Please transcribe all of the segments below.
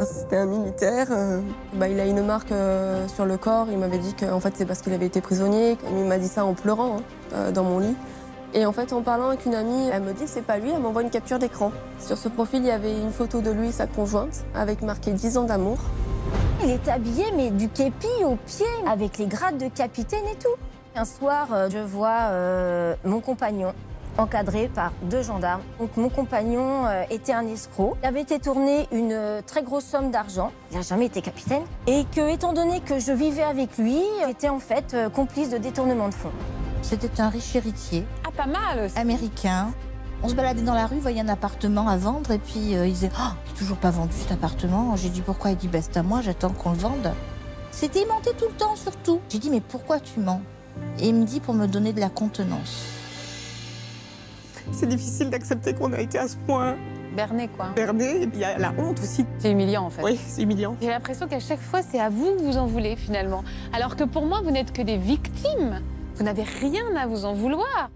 C'était un militaire. euh, bah, il a une marque euh, sur le corps. Il m'avait dit que en fait, c'est parce qu'il avait été prisonnier. Il m'a dit ça en pleurant hein, euh, dans mon lit. Et en fait, en parlant avec une amie, elle me dit c'est pas lui. Elle m'envoie une capture d'écran. Sur ce profil, il y avait une photo de lui et sa conjointe avec marqué 10 ans d'amour. Il était habillé, mais du képi au pied, avec les grades de capitaine et tout. Un soir, je vois mon compagnon encadré par deux gendarmes. Donc mon compagnon euh, était un escroc. Il avait été tourné une euh, très grosse somme d'argent. Il n'a jamais été capitaine. Et que, étant donné que je vivais avec lui, j'étais en fait euh, complice de détournement de fonds. C'était un riche héritier Ah, pas mal. américain. On se baladait dans la rue, voyait un appartement à vendre et puis euh, il disait Oh, il est toujours pas vendu cet appartement. J'ai dit Pourquoi? Il dit Bah, c'est à moi, j'attends qu'on le vende. C'était il mentait tout le temps, surtout. J'ai dit Mais pourquoi tu mens? Et il me dit Pour me donner de la contenance. C'est difficile d'accepter qu'on a été à ce point Berné, quoi. berné. Il y a la honte aussi. C'est humiliant, en fait. Oui, c'est humiliant. J'ai l'impression qu'à chaque fois, c'est à vous que vous en voulez, finalement. Alors que pour moi, vous n'êtes que des victimes. Vous n'avez rien à vous en vouloir.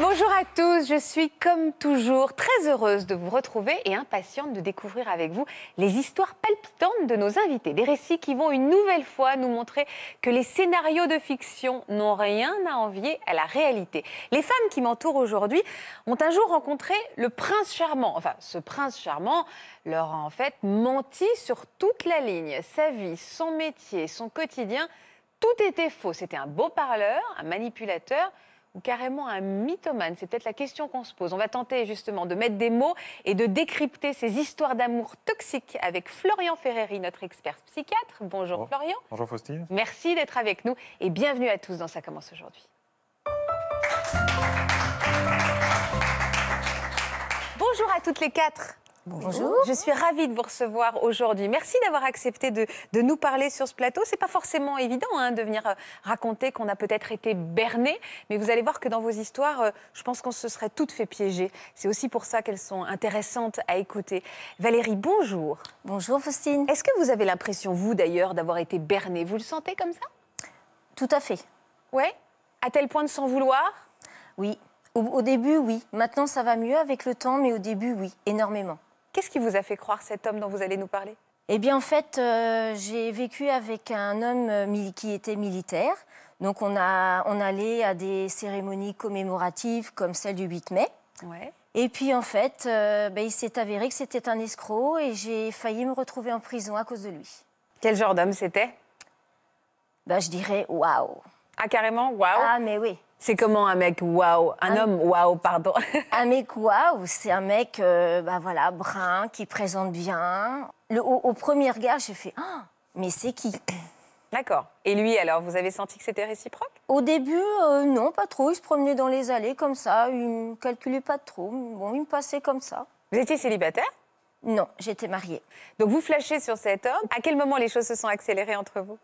Bonjour à tous, je suis comme toujours très heureuse de vous retrouver et impatiente de découvrir avec vous les histoires palpitantes de nos invités. Des récits qui vont une nouvelle fois nous montrer que les scénarios de fiction n'ont rien à envier à la réalité. Les femmes qui m'entourent aujourd'hui ont un jour rencontré le prince charmant. Enfin, ce prince charmant leur a en fait menti sur toute la ligne. Sa vie, son métier, son quotidien, tout était faux. C'était un beau parleur, un manipulateur ou carrément un mythomane C'est peut-être la question qu'on se pose. On va tenter justement de mettre des mots et de décrypter ces histoires d'amour toxiques avec Florian Ferreri, notre expert psychiatre. Bonjour Bonjour. Florian. Bonjour Faustine. Merci d'être avec nous et bienvenue à tous dans Ça commence aujourd'hui. Bonjour à toutes les quatre. Bonjour. Je suis ravie de vous recevoir aujourd'hui. Merci d'avoir accepté de, de nous parler sur ce plateau. C'est pas forcément évident hein, de venir euh, raconter qu'on a peut-être été berné, mais vous allez voir que dans vos histoires, euh, je pense qu'on se serait toutes fait piéger. C'est aussi pour ça qu'elles sont intéressantes à écouter. Valérie, bonjour. Bonjour Faustine. Est-ce que vous avez l'impression, vous d'ailleurs, d'avoir été berné Vous le sentez comme ça? Tout à fait. Ouais? À tel point de s'en vouloir? Oui. Au, au début, oui. Maintenant, ça va mieux avec le temps, mais au début, oui, énormément. Qu'est-ce qui vous a fait croire cet homme dont vous allez nous parler? Eh bien, en fait, euh, j'ai vécu avec un homme euh, qui était militaire. Donc, on, a, on allait à des cérémonies commémoratives comme celle du 8 mai. Ouais. Et puis, en fait, euh, ben, il s'est avéré que c'était un escroc et j'ai failli me retrouver en prison à cause de lui. Quel genre d'homme c'était? Ben, je dirais waouh. Ah, carrément Waouh Ah, mais oui. C'est comment un mec waouh Un Un- homme waouh, pardon? Un mec waouh, c'est un mec euh, ben, voilà, brun, qui présente bien. Le, au, au premier regard, j'ai fait Ah, mais c'est qui? D'accord. Et lui, alors, vous avez senti que c'était réciproque? Au début, euh, non, pas trop. Il se promenait dans les allées comme ça. Il ne calculait pas trop. Bon, il me passait comme ça. Vous étiez célibataire? Non, j'étais mariée. Donc vous flashez sur cet homme. À quel moment les choses se sont accélérées entre vous?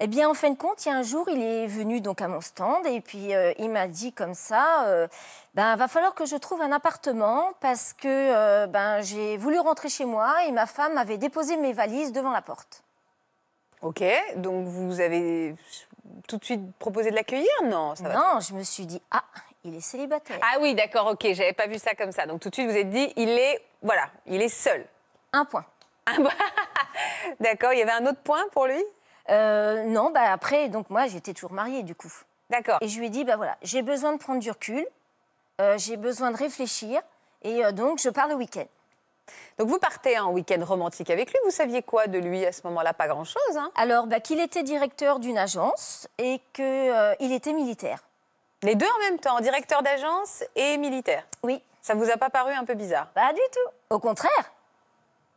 Eh bien, en fin de compte, il y a un jour, il est venu donc à mon stand et puis euh, il m'a dit comme ça, euh, ben va falloir que je trouve un appartement parce que euh, ben j'ai voulu rentrer chez moi et ma femme avait déposé mes valises devant la porte. Ok. Donc vous avez tout de suite proposé de l'accueillir? Non, ça va. Non, je me suis dit ah, il est célibataire. Ah oui, d'accord, ok. J'avais pas vu ça comme ça. Donc tout de suite, vous êtes dit, il est, voilà, il est seul. Un point. D'accord. Il y avait un autre point pour lui? Euh, non, bah après, donc moi j'étais toujours mariée du coup. D'accord. Et je lui ai dit, bah voilà, j'ai besoin de prendre du recul, euh, j'ai besoin de réfléchir, et euh, donc je pars le week-end. Donc vous partez en week-end romantique avec lui. Vous saviez quoi de lui à ce moment-là? Pas grand-chose. Hein Alors, bah, qu'il était directeur d'une agence et qu'il était militaire. Les deux en même temps, directeur d'agence et militaire. Oui, Ça vous a pas paru un peu bizarre? Pas du tout. Au contraire,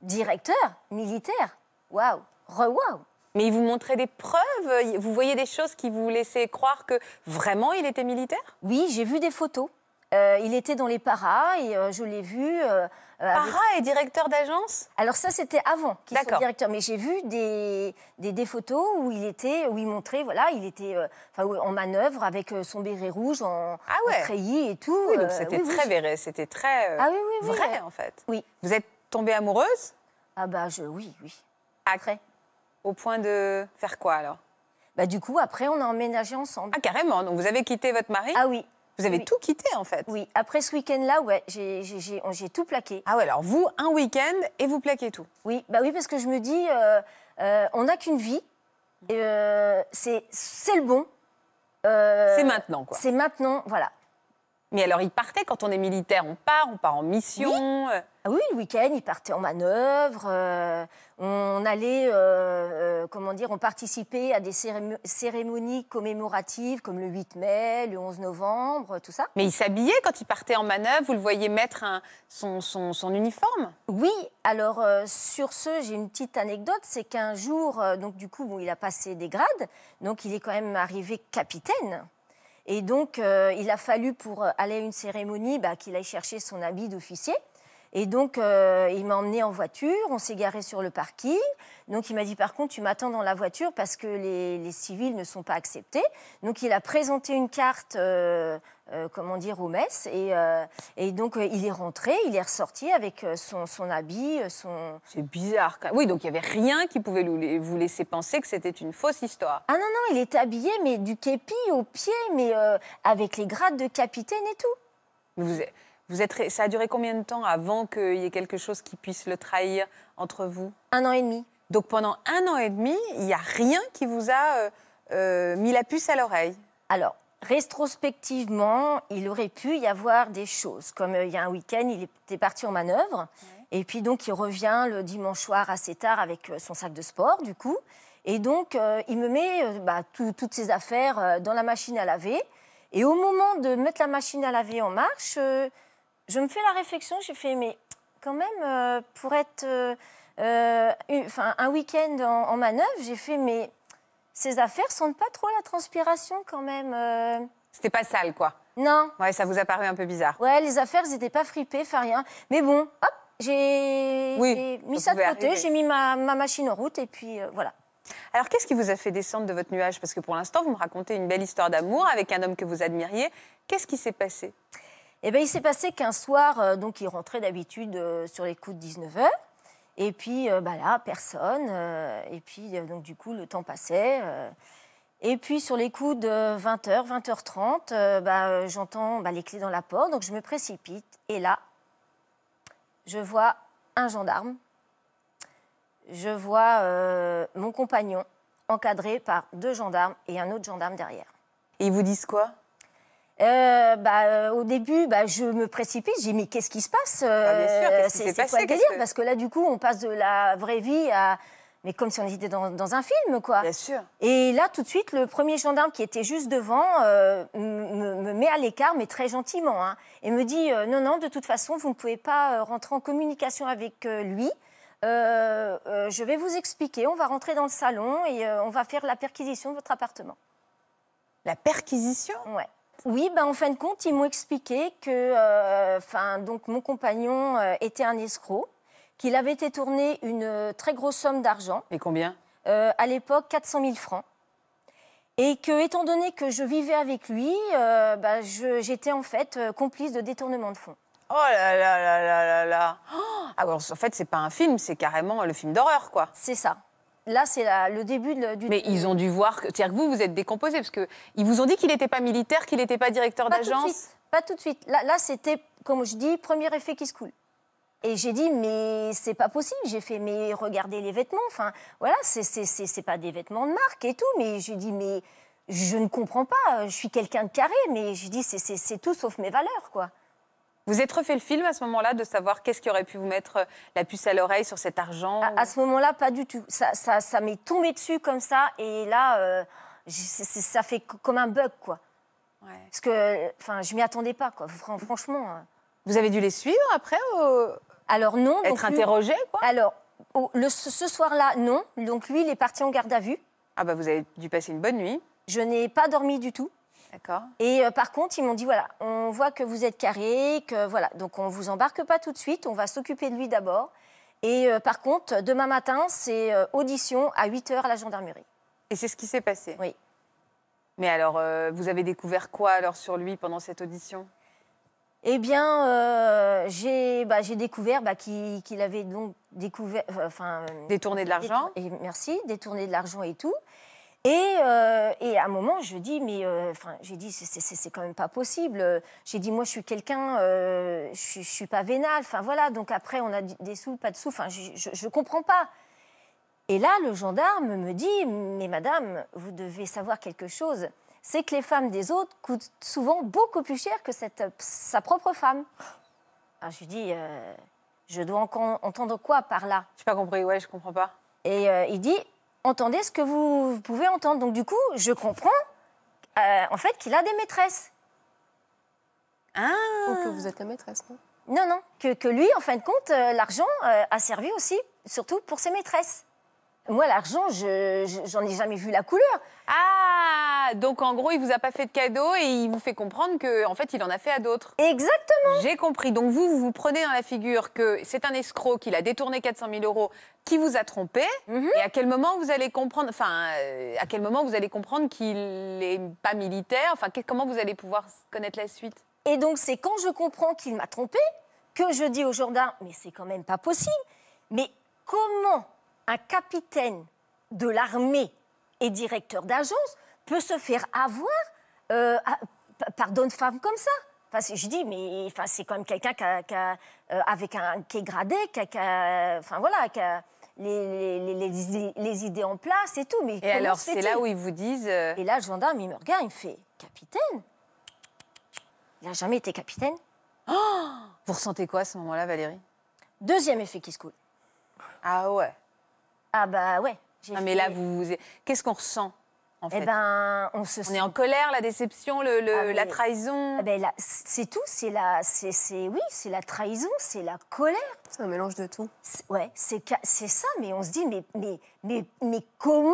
directeur, militaire, waouh, re-waouh. Mais il vous montrait des preuves Vous voyez des choses qui vous laissaient croire que vraiment il était militaire? Oui, j'ai vu des photos. Euh, il était dans les paras et euh, je l'ai vu. euh, euh, avec- Para et directeur d'agence? Alors ça, c'était avant qu'il soit directeur. Mais j'ai vu des, des, des photos où il était, où il montrait, voilà, il était en manœuvre avec son béret rouge en, Ah ouais. en treillis et tout. Oui, donc c'était oui, très vrai, c'était très Ah oui, vrai en fait. Oui. Vous êtes tombée amoureuse? Ah bah je, oui, oui. Après Au point de faire quoi alors? Bah du coup, après, on a emménagé ensemble. Ah, carrément. Donc vous avez quitté votre mari? Ah oui, Vous avez oui. tout quitté en fait oui. Après ce week-end-là, ouais, j'ai- tout plaqué. Ah ouais, alors vous, un week-end et vous plaquez tout. Oui, bah oui, parce que je me dis, euh, euh, on n'a qu'une vie. euh, c'est c'est le bon. Euh, C'est maintenant quoi. C'est maintenant, voilà. Mais alors il partait quand on est militaire, on part, on part en mission. euh, Ah oui, le week-end, ils partaient en manœuvre. euh, on allait, euh, euh, comment dire, on participait à des cérémo- cérémonies commémoratives comme le 8 mai, le 11 novembre, tout ça. Mais il s'habillait quand il partait en manœuvre, vous le voyez mettre un- son, son- son uniforme? Oui, alors sur ce, j'ai une petite anecdote, c'est qu'un jour, donc du coup, bon, il a passé des grades, donc il est quand même arrivé capitaine. Et donc, euh, il a fallu pour euh, aller à une cérémonie bah, qu'il aille chercher son habit d'officier. Et donc, euh, il m'a emmené en voiture, on s'est garé sur le parking. Donc, il m'a dit, par contre, tu m'attends dans la voiture parce que les, civils ne sont pas acceptés. Donc, il a présenté une carte, euh, comment dire, au mess. Et, euh, et donc, euh, il est rentré, il est ressorti avec son, son habit, son... C'est bizarre. quand. Oui, donc il n'y avait rien qui pouvait vous laisser penser que c'était une fausse histoire. Ah non, non, il était habillé, mais du képi au pied, mais avec les grades de capitaine et tout. Mais Vous, êtes- vous êtes, ré- ça a duré combien de temps avant qu'il y ait quelque chose qui puisse le trahir entre vous? Un an et demi. Donc pendant un an et demi, il n'y a rien qui vous a mis la puce à l'oreille? Alors, rétrospectivement, il aurait pu y avoir des choses. Comme euh, il y a un week-end, il était parti en manœuvre. Et puis donc, il revient le dimanche soir assez tard avec euh, son sac de sport, du coup. Et donc, euh, il me met euh, bah, tout- toutes ses affaires dans la machine à laver. Et au moment de mettre la machine à laver en marche, je me fais la réflexion, j'ai fait, mais quand même, pour être un week-end en, en manœuvre, j'ai fait, mais ces affaires sentent pas trop la transpiration quand même. euh. C'était pas sale, quoi. Non, Ouais, ça vous a paru un peu bizarre. ouais, les affaires, elles n'étaient pas fripées, fait rien. Mais bon, hop, j'ai Oui, mis ça de côté, j'ai mis ma, ma machine en route et puis euh, voilà. Alors, qu'est-ce qui vous a fait descendre de votre nuage? Parce que pour l'instant, vous me racontez une belle histoire d'amour avec un homme que vous admiriez. Qu'est-ce qui s'est passé? Eh ben, il s'est passé qu'un soir, euh, donc il rentrait d'habitude euh, sur les coups de 19h. Et puis euh, bah là, personne. euh, et puis euh, donc du coup, le temps passait. et puis sur les coups de 20h, 20h30, euh, bah, j'entends bah, les clés dans la porte, donc je me précipite. Et là, je vois un gendarme. Je vois mon compagnon encadré par deux gendarmes et un autre gendarme derrière. Et ils vous disent quoi? Euh, bah, euh, au début, bah, je me précipite. J'ai mais qu'est-ce qui se passe Ah, qu'est-ce qui C'est c'est passé quoi le délire que- Parce que là, du coup, on passe de la vraie vie à. Mais comme si on était dans, dans un film, quoi. Bien sûr. Et là, tout de suite, le premier gendarme qui était juste devant euh, me, me met à l'écart, mais très gentiment, hein, et me dit euh, non, non, de toute façon, vous ne pouvez pas euh, rentrer en communication avec euh, lui. Euh, euh, je vais vous expliquer. On va rentrer dans le salon et euh, on va faire la perquisition de votre appartement. La perquisition? Ouais. Oui, ben, en fin de compte, ils m'ont expliqué que euh, enfin, donc, mon compagnon euh, était un escroc, qu'il avait été tourné une euh, très grosse somme d'argent, Mais combien? À l'époque 400 000 francs. Et que, étant donné que je vivais avec lui, euh, bah, je- j'étais en fait euh, complice de détournement de fonds. Oh là là là là là là Oh Ah, alors, En fait, c'est pas un film, c'est carrément le film d'horreur, quoi. C'est ça. Là, c'est le début de- du. Mais ils ont dû voir que. C'est-à-dire que vous, vous êtes décomposé, parce qu'ils vous ont dit qu'il n'était pas militaire, qu'il n'était pas directeur d'agence. Pas tout de suite. Là, là c'était, comme je dis, premier effet qui se coule. Et j'ai dit, mais c'est pas possible. J'ai fait, mais regardez les vêtements. Enfin, voilà, c'est, c'est, c'est, c'est pas des vêtements de marque et tout. Mais j'ai dit, mais je ne comprends pas. Je suis quelqu'un de carré, mais j'ai dit, c'est, c'est, c'est tout sauf mes valeurs, quoi. Vous êtes refait le film à ce moment-là de savoir qu'est-ce qui aurait pu vous mettre euh, la puce à l'oreille sur cet argent À, à ce moment-là, pas du tout. Ça, ça, ça m'est tombé dessus comme ça. Et là, euh, ça fait co- comme un bug, quoi. Ouais. Parce que, enfin, je m'y attendais pas, quoi. Fran- Franchement. euh. Vous avez dû les suivre après au- Alors non. Être interrogé, quoi? Alors, au- le- ce ce soir-là, non. Donc lui, il est parti en garde à vue. Ah bah vous avez dû passer une bonne nuit. Je n'ai pas dormi du tout. D'accord. Et euh, par contre, ils m'ont dit voilà, on voit que vous êtes carré, que voilà, donc on vous embarque pas tout de suite, on va s'occuper de lui d'abord. Et euh, par contre, demain matin, c'est euh, audition à 8 h à la gendarmerie. Et c'est ce qui s'est passé? Oui. Mais alors, euh, vous avez découvert quoi alors sur lui pendant cette audition? Eh bien, euh, j'ai bah, j'ai découvert bah, qu'il avait donc découvert, enfin, Détourner de l'argent? et merci, détourner de l'argent et tout. Et, euh, et à un moment, je dis, mais euh, j'ai dit, c'est- quand même pas possible. J'ai dit, moi, je suis quelqu'un, euh, je, suis- je suis pas vénale. Enfin voilà. Donc après, on a des sous, pas de sous. Enfin, je, je, je comprends pas. Et là, le gendarme me dit, mais madame, vous devez savoir quelque chose. C'est que les femmes des autres coûtent souvent beaucoup plus cher que cette, sa propre femme. Alors je lui dis, euh, je dois entendre quoi par là? J'ai pas compris, ouais, je comprends pas. et il dit entendez ce que vous, pouvez entendre. Donc du coup, je comprends euh, en fait qu'il a des maîtresses. Ah Ou que vous êtes la maîtresse, non? Non, non, que, que lui, en fin de compte, euh, l'argent euh, a servi aussi, surtout pour ses maîtresses. Moi, l'argent, je je- j'en ai jamais vu la couleur. Ah Donc en gros, il vous a pas fait de cadeau et il vous fait comprendre que en fait, il en a fait à d'autres. Exactement. J'ai compris. Donc vous, vous vous prenez dans la figure que c'est un escroc, qu'il a détourné 400 000 euros, qui vous a trompé. Mhm. Et à quel moment vous allez comprendre, enfin, euh, à quel moment vous allez comprendre qu'il n'est pas militaire? Enfin, que- comment vous allez pouvoir connaître la suite? Et donc, c'est quand je comprends qu'il m'a trompée que je dis au gendarme mais c'est quand même pas possible. Mais comment un capitaine de l'armée et directeur d'agence peut se faire avoir euh, par d'autres femmes comme ça Enfin, je dis, mais enfin, c'est quand même quelqu'un qui, a- qui a, euh, avec un, qui est gradé, qui a, qui a- enfin voilà, qui a les, les- les- les idées- en place et tout. Mais Et alors, c'est là où ils vous disent. euh, Et là, le gendarme, il me regarde, il me fait Capitaine Il n'a jamais été capitaine. Vous ressentez quoi à ce moment-là, Valérie? Deuxième effet qui se coule. Ah ouais. Ah bah ouais. j'ai Ah, mais fait- là, vous, qu'est-ce qu'on ressent en fait Eh ben, on se On est en colère, la déception, le, le- Ah, mais- la trahison. Eh ben, là, c'est tout. C'est la, c'est, oui, c'est la trahison, c'est la colère. C'est un mélange de tout. C'est- ouais, c'est, ça. Mais on se dit, mais, mais, mais, mais comment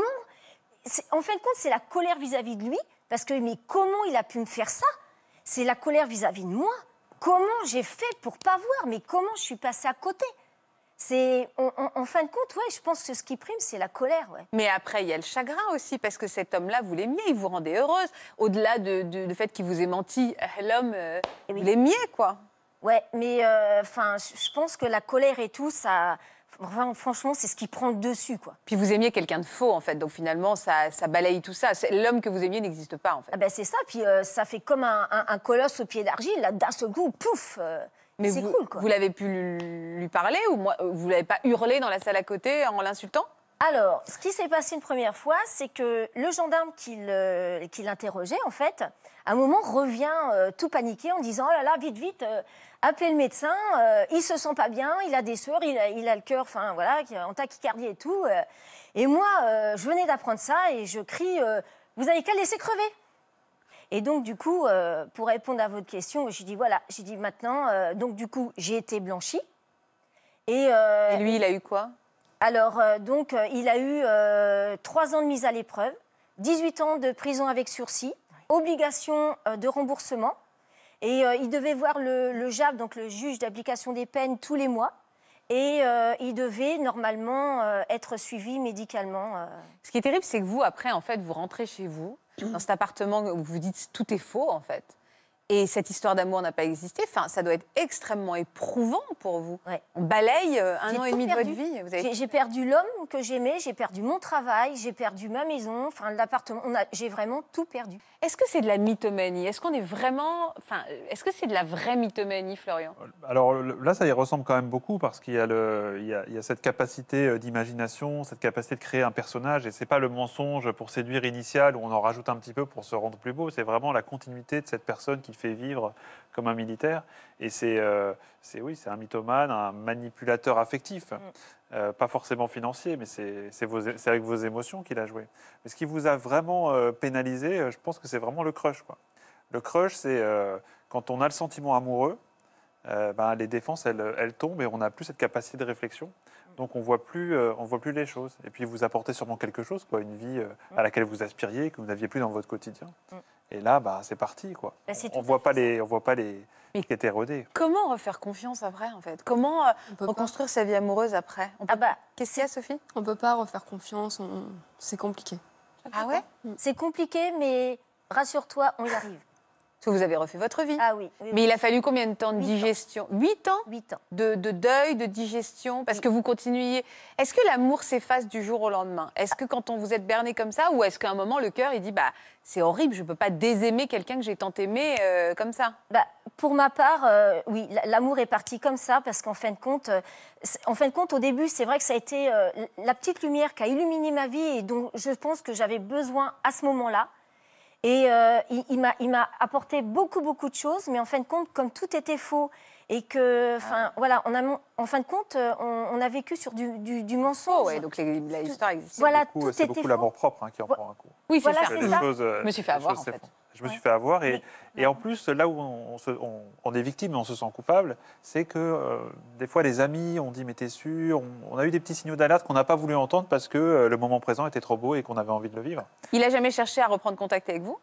En fin de compte, c'est la colère vis-à-vis de lui, parce que mais comment il a pu me faire ça? C'est la colère vis-à-vis de moi. Comment j'ai fait pour pas voir? Mais comment je suis passée à côté? C'est en, fin de compte, ouais, je pense que ce qui prime, c'est la colère, ouais. Mais après, il y a le chagrin aussi, parce que cet homme-là, vous l'aimiez, il vous rendait heureuse. Au-delà de, de- du fait qu'il vous ait menti, euh, l'homme, euh, Eh oui. vous l'aimiez, quoi. Ouais, mais euh, enfin, je je pense que la colère et tout, ça, enfin, franchement, c'est ce qui prend le dessus, quoi. Puis vous aimiez quelqu'un de faux, en fait. Donc finalement, ça, ça balaye tout ça. L'homme que vous aimiez n'existe pas, en fait. Ah ben c'est ça, puis euh, ça fait comme un, un- un colosse au pied d'argile, là, d'un seul coup, pouf euh, Mais C'est vous, cool, quoi. vous l'avez pu lui, parler ou moi, vous l'avez pas hurlé dans la salle à côté en l'insultant? Alors, ce qui s'est passé une première fois, c'est que le gendarme qui le- qui l'interrogeait, en fait, à un moment revient euh, tout paniqué en disant Oh là là, vite, vite, euh, appelez le médecin, euh, il se sent pas bien, il a des sueurs, il a, il a le cœur, enfin voilà, en tachycardie et tout. euh. et moi, je venais d'apprendre ça et je crie Vous avez qu'à le laisser crever et donc, du coup, euh, pour répondre à votre question, j'ai dit voilà, j'ai dit maintenant, euh, donc du coup, j'ai été blanchie. Et, euh, Et lui, il a eu quoi? Alors, donc, il a eu trois ans de mise à l'épreuve, 18 ans de prison avec sursis, obligation de remboursement. Et il devait voir le, le JAP, donc le juge d'application des peines, tous les mois. Et euh, il devait normalement euh, être suivi médicalement. euh. Ce qui est terrible, c'est que vous, après, en fait, vous rentrez chez vous, dans cet appartement où vous dites tout est faux, en fait. Et cette histoire d'amour n'a pas existé. Enfin, ça doit être extrêmement éprouvant pour vous. Ouais. On balaye euh, un an et demi de votre vie. Avez- J'ai- perdu l'homme que j'aimais, j'ai perdu mon travail, j'ai perdu ma maison, enfin l'appartement. On a- J'ai vraiment tout perdu. Est-ce que c'est de la mythomanie? Est-ce qu'on est vraiment. Enfin, est-ce que c'est de la vraie mythomanie, Florian? Alors le- là, ça y ressemble quand même beaucoup parce qu'il y, a le- il y y a cette capacité euh, d'imagination, cette capacité de créer un personnage. Et c'est pas le mensonge pour séduire initial où on en rajoute un petit peu pour se rendre plus beau. C'est vraiment la continuité de cette personne qui fait vivre comme un militaire. Et c'est, euh, c'est oui, c'est un mythomane, un manipulateur affectif. Euh, pas forcément financier, mais c'est, c'est vos- c'est avec vos émotions qu'il a joué. Mais ce qui vous a vraiment euh, pénalisé, je pense que c'est vraiment le crush. Quoi. Le crush, c'est quand on a le sentiment amoureux, ben, les défenses, elles, elles tombent et on n'a plus cette capacité de réflexion. Donc on voit plus, on voit plus les choses. Et puis vous apportez sûrement quelque chose, quoi, une vie euh, à laquelle vous aspiriez, que vous n'aviez plus dans votre quotidien. Mm. Et là, bah, c'est parti, quoi. Bah, on à voit pas les, on voit pas les Mais- qui étaient rodés. Comment refaire confiance après, en fait? Comment euh, On peut, pas, reconstruire sa vie amoureuse après? On peut- Ah bah, Qu'est-ce qu'il y a, Sophie? on peut pas refaire confiance, on- c'est compliqué. Ah ouais? C'est compliqué, mais rassure-toi, on y arrive. Parce que vous avez refait votre vie. Ah oui. oui, Mais il a fallu combien de temps de Huit ans. digestion? 8 ans? 8 ans. de, de deuil, de digestion? Parce que vous continuiez. Est-ce que l'amour s'efface du jour au lendemain? Est-ce que quand on vous êtes berné comme ça, ou est-ce qu'à un moment le cœur il dit bah c'est horrible, je ne peux pas désaimer quelqu'un que j'ai tant aimé euh, comme ça? Bah, pour ma part, euh, oui, l'amour est parti comme ça parce qu'en fin de compte, euh, en fin de compte, au début, c'est vrai que ça a été la petite lumière qui a illuminé ma vie et dont je pense que j'avais besoin à ce moment-là. Et euh, il, il m'a- apporté beaucoup, beaucoup de choses, mais en fin de compte, comme tout était faux et que, enfin, voilà, on a, mon- en fin de compte, euh, on, on a vécu sur du, du, du mensonge. Oh ouais, donc les- la histoire existe. Voilà, Beaucoup- tout C'est était beaucoup faux. l'amour propre hein, qui en prend un coup. Oui, c'est Voilà, ça. Les choses, euh, Je me suis fait avoir, en fait. Je me Ouais. suis fait avoir et, Oui. et en plus là où on, se- on- on est victime et on se sent coupable, c'est que euh, des fois les amis ont dit mais t'es sûr, on, on a eu des petits signaux d'alerte qu'on n'a pas voulu entendre parce que euh, le moment présent était trop beau et qu'on avait envie de le vivre. Il a jamais cherché à reprendre contact avec vous?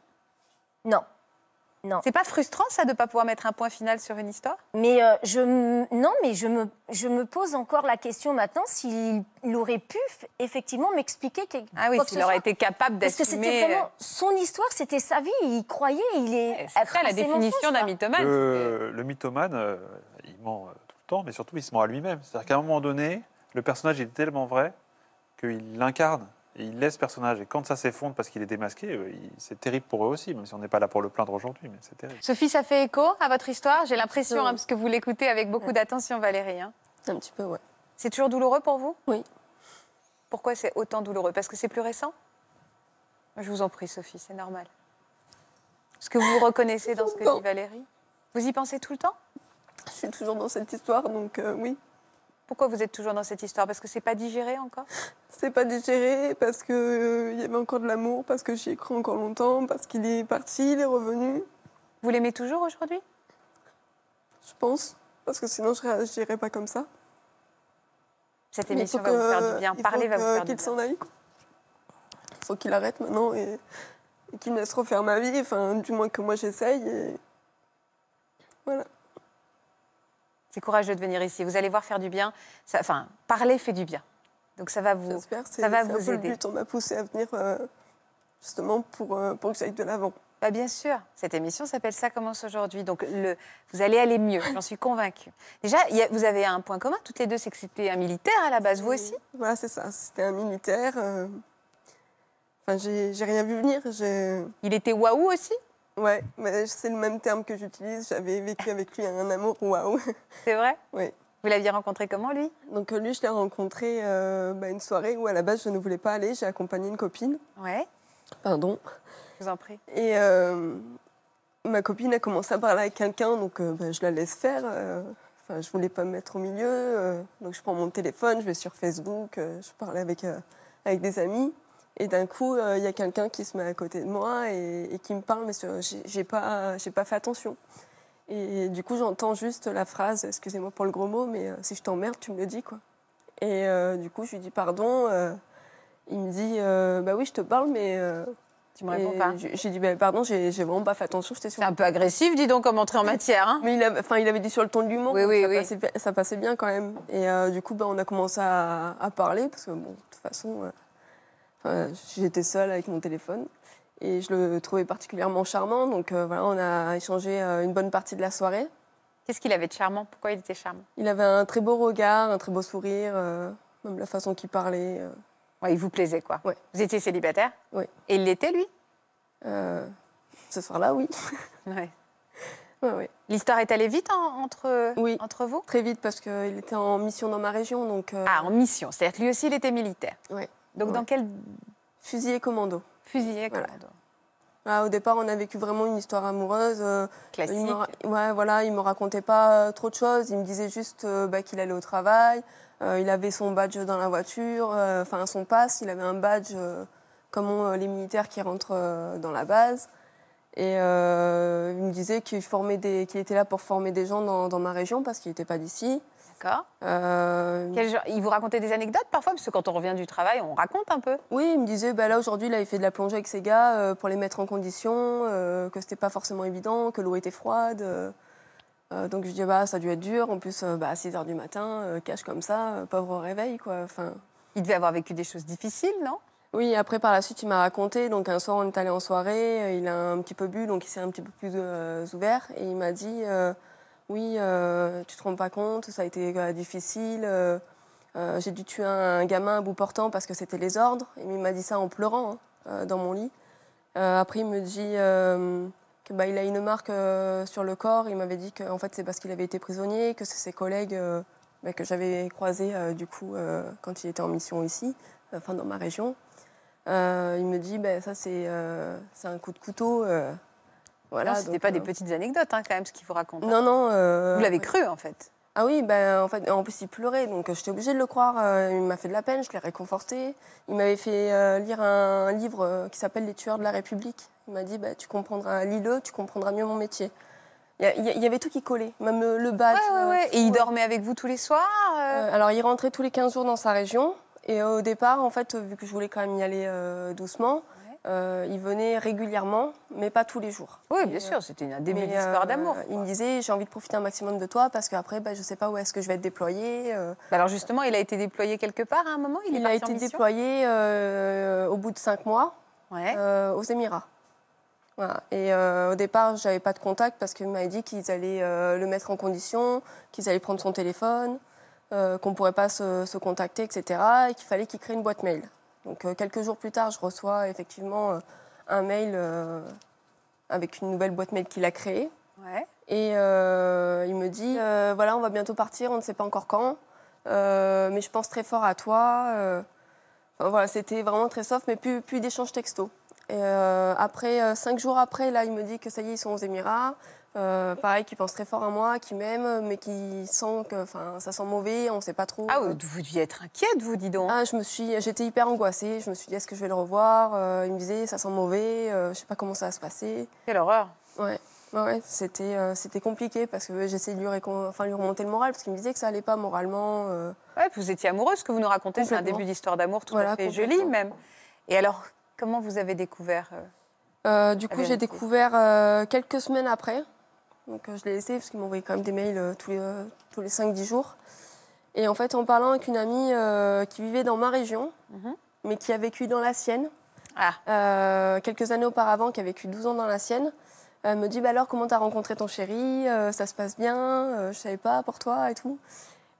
Non. Non. C'est pas frustrant ça de ne pas pouvoir mettre un point final sur une histoire? Mais euh, je, non, mais je me, je me pose encore la question maintenant s'il il aurait pu effectivement m'expliquer quelque Ah oui, quoi que s'il ce aurait soit. été capable Parce que c'était d'assumer. vraiment son histoire, c'était sa vie, il croyait, il est. C'est ça la définition d'un mythomane. Le, le mythomane, euh, il ment euh, tout le temps, mais surtout il se ment à lui-même. C'est-à-dire qu'à un moment donné, le personnage il est tellement vrai qu'il l'incarne et il laisse ce personnage. Et quand ça s'effondre parce qu'il est démasqué, euh, c'est terrible pour eux aussi, même si on n'est pas là pour le plaindre aujourd'hui, mais c'est terrible. Sophie, ça fait écho à votre histoire? J'ai l'impression, Oui. hein, parce que vous l'écoutez avec beaucoup d'attention, Valérie. hein. Un petit peu, ouais. C'est toujours douloureux pour vous? Oui. Pourquoi c'est autant douloureux? Parce que c'est plus récent? Je vous en prie, Sophie, c'est normal. Est-ce que vous vous reconnaissez dans ce que dit Valérie? Vous y pensez tout le temps? Je suis toujours dans cette histoire, donc euh, oui. Pourquoi vous êtes toujours dans cette histoire? Parce que c'est pas digéré encore? C'est pas digéré parce que euh, il y avait encore de l'amour, parce que j'y ai cru encore longtemps, parce qu'il est parti, il est revenu, Vous l'aimez toujours aujourd'hui? Je pense. Parce que sinon, je réagirais pas comme ça. Cette émission va vous faire du bien. Parler va vous faire du qu'il bien. s'en aille. Il faut qu'il arrête maintenant et, et qu'il me laisse refaire ma vie. Enfin, du moins que moi j'essaye. Et... Voilà. C'est courageux de venir ici. Vous allez voir faire du bien. Ça- Enfin, parler fait du bien. Donc ça va vous. J'espère. Ça va un vous peu aider. le but. On m'a poussé à venir euh, justement pour, euh, pour que j'aille de l'avant. Bah, bien sûr, cette émission s'appelle Ça commence aujourd'hui. Donc le, vous allez aller mieux, j'en suis convaincue. Déjà, il y a- vous avez un point commun, toutes les deux, c'est que c'était un militaire à la base, vous aussi Voilà, c'est ça. C'était un militaire. euh, Enfin, j'ai rien vu venir. Il était waouh aussi Ouais, c'est le même terme que j'utilise. J'avais vécu avec lui un amour waouh. C'est vrai? Oui. Vous l'aviez rencontré comment, lui? Donc euh, lui, je l'ai rencontré euh, bah, une soirée où à la base je ne voulais pas aller. J'ai accompagné une copine. Ouais, Pardon. je vous en prie. Et euh, ma copine a commencé à parler avec quelqu'un, donc euh, bah, je la laisse faire. Enfin, je voulais pas me mettre au milieu, donc je prends mon téléphone, je vais sur Facebook, je parlais avec, avec des amis. Et d'un coup, euh, il y a quelqu'un qui se met à côté de moi et, et qui me parle, mais j'ai pas, j'ai pas fait attention. Et du coup, j'entends juste la phrase, excusez-moi pour le gros mot, mais euh, si je t'emmerde, tu me le dis, quoi. Et euh, du coup, je lui dis pardon. il me dit, bah oui, je te parle, mais Tu me réponds pas. j'ai- dit, bah, pardon, j'ai vraiment pas fait attention. C'est un peu agressif, dis donc, comme entrée en matière. Hein Mais il il avait dit sur le ton de l'humour, Oui, oui, ça, oui. Passait, ça passait bien quand même. Et du coup, bah, on a commencé à, à parler, parce que bon, de toute façon, enfin, j'étais seule avec mon téléphone. Et je le trouvais particulièrement charmant, donc euh, voilà, on a échangé euh, une bonne partie de la soirée. Qu'est-ce qu'il avait de charmant? Pourquoi il était charmant? Il avait un très beau regard, un très beau sourire, euh, même la façon qu'il parlait. ouais, Il vous plaisait, quoi. Ouais. Vous étiez célibataire? Oui. Et il l'était, lui? Ce soir-là, oui. Ouais. Ouais. L'histoire est allée vite en- entre, Oui. entre vous? Très vite, parce qu'il était en mission dans ma région, donc Ah, en mission. C'est-à-dire que lui aussi, il était militaire. Ouais. Donc, Ouais. dans quel fusil et commando. Voilà. commando Ah, au départ, on a vécu vraiment une histoire amoureuse. euh, Classique. Il me, ouais, voilà, il me racontait pas euh, trop de choses. Il me disait juste euh, bah, qu'il allait au travail. Euh, il avait son badge dans la voiture, enfin son passe. Il avait un badge comme les militaires qui rentrent dans la base. Et il me disait qu'il formait des, qu'il était là pour former des gens dans, dans ma région parce qu'il n'était pas d'ici. D'accord. Euh, Quel genre- Il vous racontait des anecdotes parfois Parce que quand on revient du travail, on raconte un peu. Oui, il me disait, bah là aujourd'hui, là, il fait de la plongée avec ses gars euh, pour les mettre en condition, euh, que c'était pas forcément évident, que l'eau était froide. euh, donc je dis, bah ça a dû être dur. En plus, bah, à 6 h du matin, cache comme ça, pauvre réveil, quoi. Enfin, Il devait avoir vécu des choses difficiles, non? Oui, après par la suite, il m'a raconté. Donc un soir, on est allé en soirée. Il a un petit peu bu, donc il s'est un petit peu plus ouvert. Et il m'a dit Oui, euh, tu te rends pas compte, ça a été euh, difficile. euh, J'ai dû tuer un, gamin à bout portant parce que c'était les ordres. Il m'a dit ça en pleurant hein, dans mon lit. Après, il me dit euh, que bah, a une marque sur le corps. Il m'avait dit que fait, c'est parce qu'il avait été prisonnier, que c'est ses collègues bah, que j'avais croisés du coup quand il était en mission ici, enfin dans ma région. Il me dit, ben, ça c'est un coup de couteau. Voilà, C'était donc, pas euh, des petites anecdotes, hein, quand même, ce qu'il vous raconte. Non, non. euh, Vous l'avez ouais. cru, en fait. Ah oui, ben, en, fait, en plus il pleurait, donc euh, j'étais obligée de le croire. euh, il m'a fait de la peine, je l'ai réconforté. Il m'avait fait euh, lire un, un livre euh, qui s'appelle Les tueurs de la République. Il m'a dit, bah, tu comprendras, lis-le, tu comprendras mieux mon métier. Il y, avait tout qui collait, même euh, le badge. Ouais, ouais, euh, ouais. tout, Et il dormait avec vous tous les soirs euh Euh, alors, il rentrait tous les 15 jours dans sa région. Et euh, au départ, en fait, vu que je voulais quand même y aller euh, doucement, euh, il venait régulièrement, mais pas tous les jours. Oui, bien sûr, c'était une- un début d'histoire euh, d'amour. Il me disait, j'ai envie de profiter un maximum de toi parce qu'après, bah, je ne sais pas où est-ce que je vais être déployée. euh. Bah Alors justement, il a été déployé quelque part à un moment Il, Il, a parti été déployé au bout de cinq mois Ouais. aux Émirats. Voilà. Et euh, au départ, je n'avais pas de contact parce qu'il m'avait dit qu'ils allaient euh, le mettre en condition, qu'ils allaient prendre son téléphone, euh, qu'on ne pourrait pas se, se contacter, etc. Et qu'il fallait qu'il crée une boîte mail. Donc euh, quelques jours plus tard, je reçois effectivement euh, un mail euh, avec une nouvelle boîte mail qu'il a créée. ouais. Et euh, il me dit euh, voilà, on va bientôt partir, on ne sait pas encore quand, euh, mais je pense très fort à toi. euh. Enfin, voilà, c'était vraiment très soft, mais plus, plus d'échanges textos. Et, euh, après, euh, cinq jours après, là, il me dit que ça y est, ils sont aux Émirats. Euh, pareil, qu'il pense très fort à moi, qu'il m'aime, mais qu'il sent que ça sent mauvais, on ne sait pas trop. Ah, Euh, vous deviez être inquiète, vous, dis donc. ah, je me suis, j'étais hyper angoissée. Je me suis dit, est-ce que je vais le revoir? Euh, Il me disait, ça sent mauvais, je sais pas comment ça va se passer. Quelle horreur. Ouais, ouais, c'était c'était compliqué parce que j'essayais de lui, récon- enfin, lui remonter le moral parce qu'il me disait que ça allait pas moralement. Ouais, vous étiez amoureuse, ce que vous nous racontez, c'est un début d'histoire d'amour tout Voilà, à fait joli même. Et alors, comment vous avez découvert du coup, j'ai découvert quelques semaines après. Donc, euh, je l'ai laissé parce qu'il m'envoyait quand même des mails euh, tous les, euh, tous les 5-10 jours. Et en fait, en parlant avec une amie qui vivait dans ma région, Mhm. mais qui a vécu dans la sienne, Ah. quelques années auparavant, qui a vécu 12 ans dans la sienne, elle me dit bah alors comment t'as rencontré ton chéri Euh, Ça se passe bien euh, Je savais pas pour toi et tout.